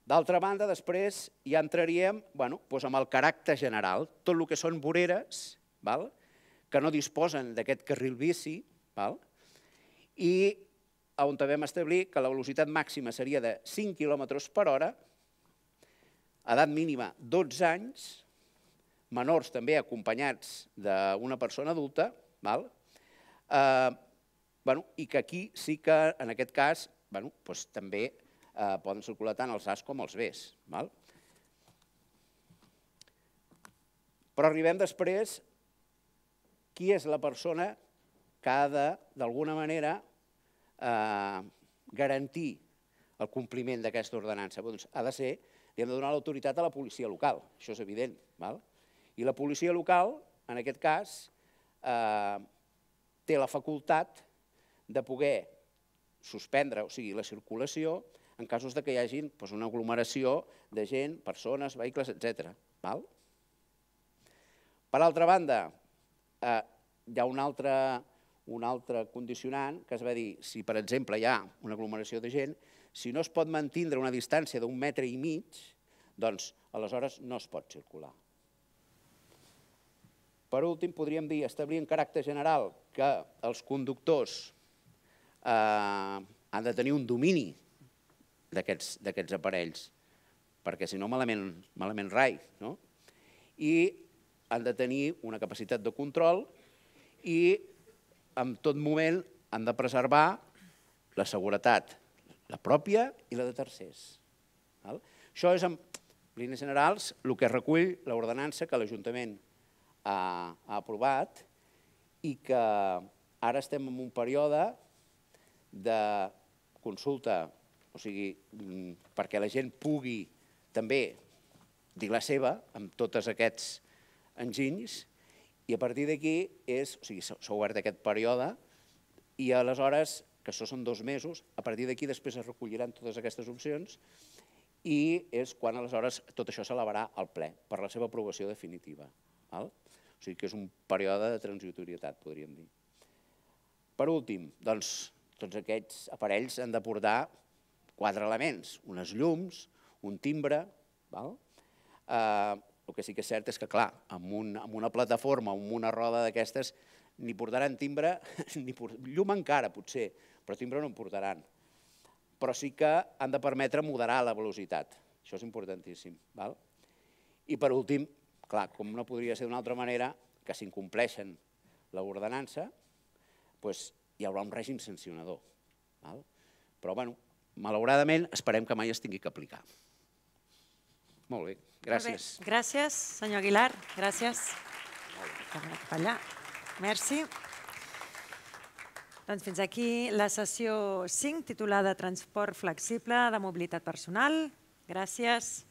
D'altra banda, després ja entraríem bueno, doncs amb el caràcter general, tot el que són voreres, val? que no disposen d'aquest carril bici, val? i on vam establir que la velocitat màxima seria de 5 km per hora, edat mínima 12 anys, menors també acompanyats d'una persona adulta, val? Eh, bueno, i que aquí sí que, en aquest cas, bueno, doncs també eh, poden circular tant els As com els Bs. Val? Però arribem després, qui és la persona que ha de, d'alguna manera, eh, garantir el compliment d'aquesta ordenança? Doncs ha de ser, li hem de donar l'autoritat a la policia local, això és evident. Val? I la policia local, en aquest cas, eh, té la facultat de poder suspendre, o sigui, la circulació en casos de que hi hagi doncs, una aglomeració de gent, persones, vehicles, etc. Val? Per altra banda, eh, hi ha un altre, un altre condicionant que es va dir, si per exemple hi ha una aglomeració de gent, si no es pot mantindre una distància d'un metre i mig, doncs aleshores no es pot circular. Per últim, podríem dir, establir en caràcter general que els conductors eh, han de tenir un domini d'aquests aparells, perquè si no malament, malament rai. No? I han de tenir una capacitat de control i en tot moment han de preservar la seguretat, la pròpia i la de tercers. Val? Això és, en línies generals, el que recull l'ordenança que l'Ajuntament ha, ha aprovat i que, Ara estem en un període de consulta, o sigui, mm, perquè la gent pugui també dir la seva amb tots aquests enginys i a partir d'aquí és, o sigui, s'ha obert aquest període i aleshores, que això són dos mesos, a partir d'aquí després es recolliran totes aquestes opcions i és quan aleshores tot això s'elevarà al ple per la seva aprovació definitiva. Val? O sigui que és un període de transitorietat, podríem dir. Per últim, doncs, tots aquests aparells han de portar quatre elements, unes llums, un timbre, val? Eh, el que sí que és cert és que, clar, amb, un, amb una plataforma, amb una roda d'aquestes, ni portaran timbre, ni port... llum encara, potser, però timbre no en portaran. Però sí que han de permetre moderar la velocitat. Això és importantíssim. Val? I per últim, clar, com no podria ser d'una altra manera, que s'incompleixen l'ordenança, doncs hi haurà un règim sancionador. Val? Però, bueno, malauradament, esperem que mai es tingui que aplicar. Molt bé, gràcies. Molt bé. Gràcies, senyor Aguilar. Gràcies. Cap allà. Merci. Doncs fins aquí la sessió 5, titulada Transport flexible de mobilitat personal. Gràcies.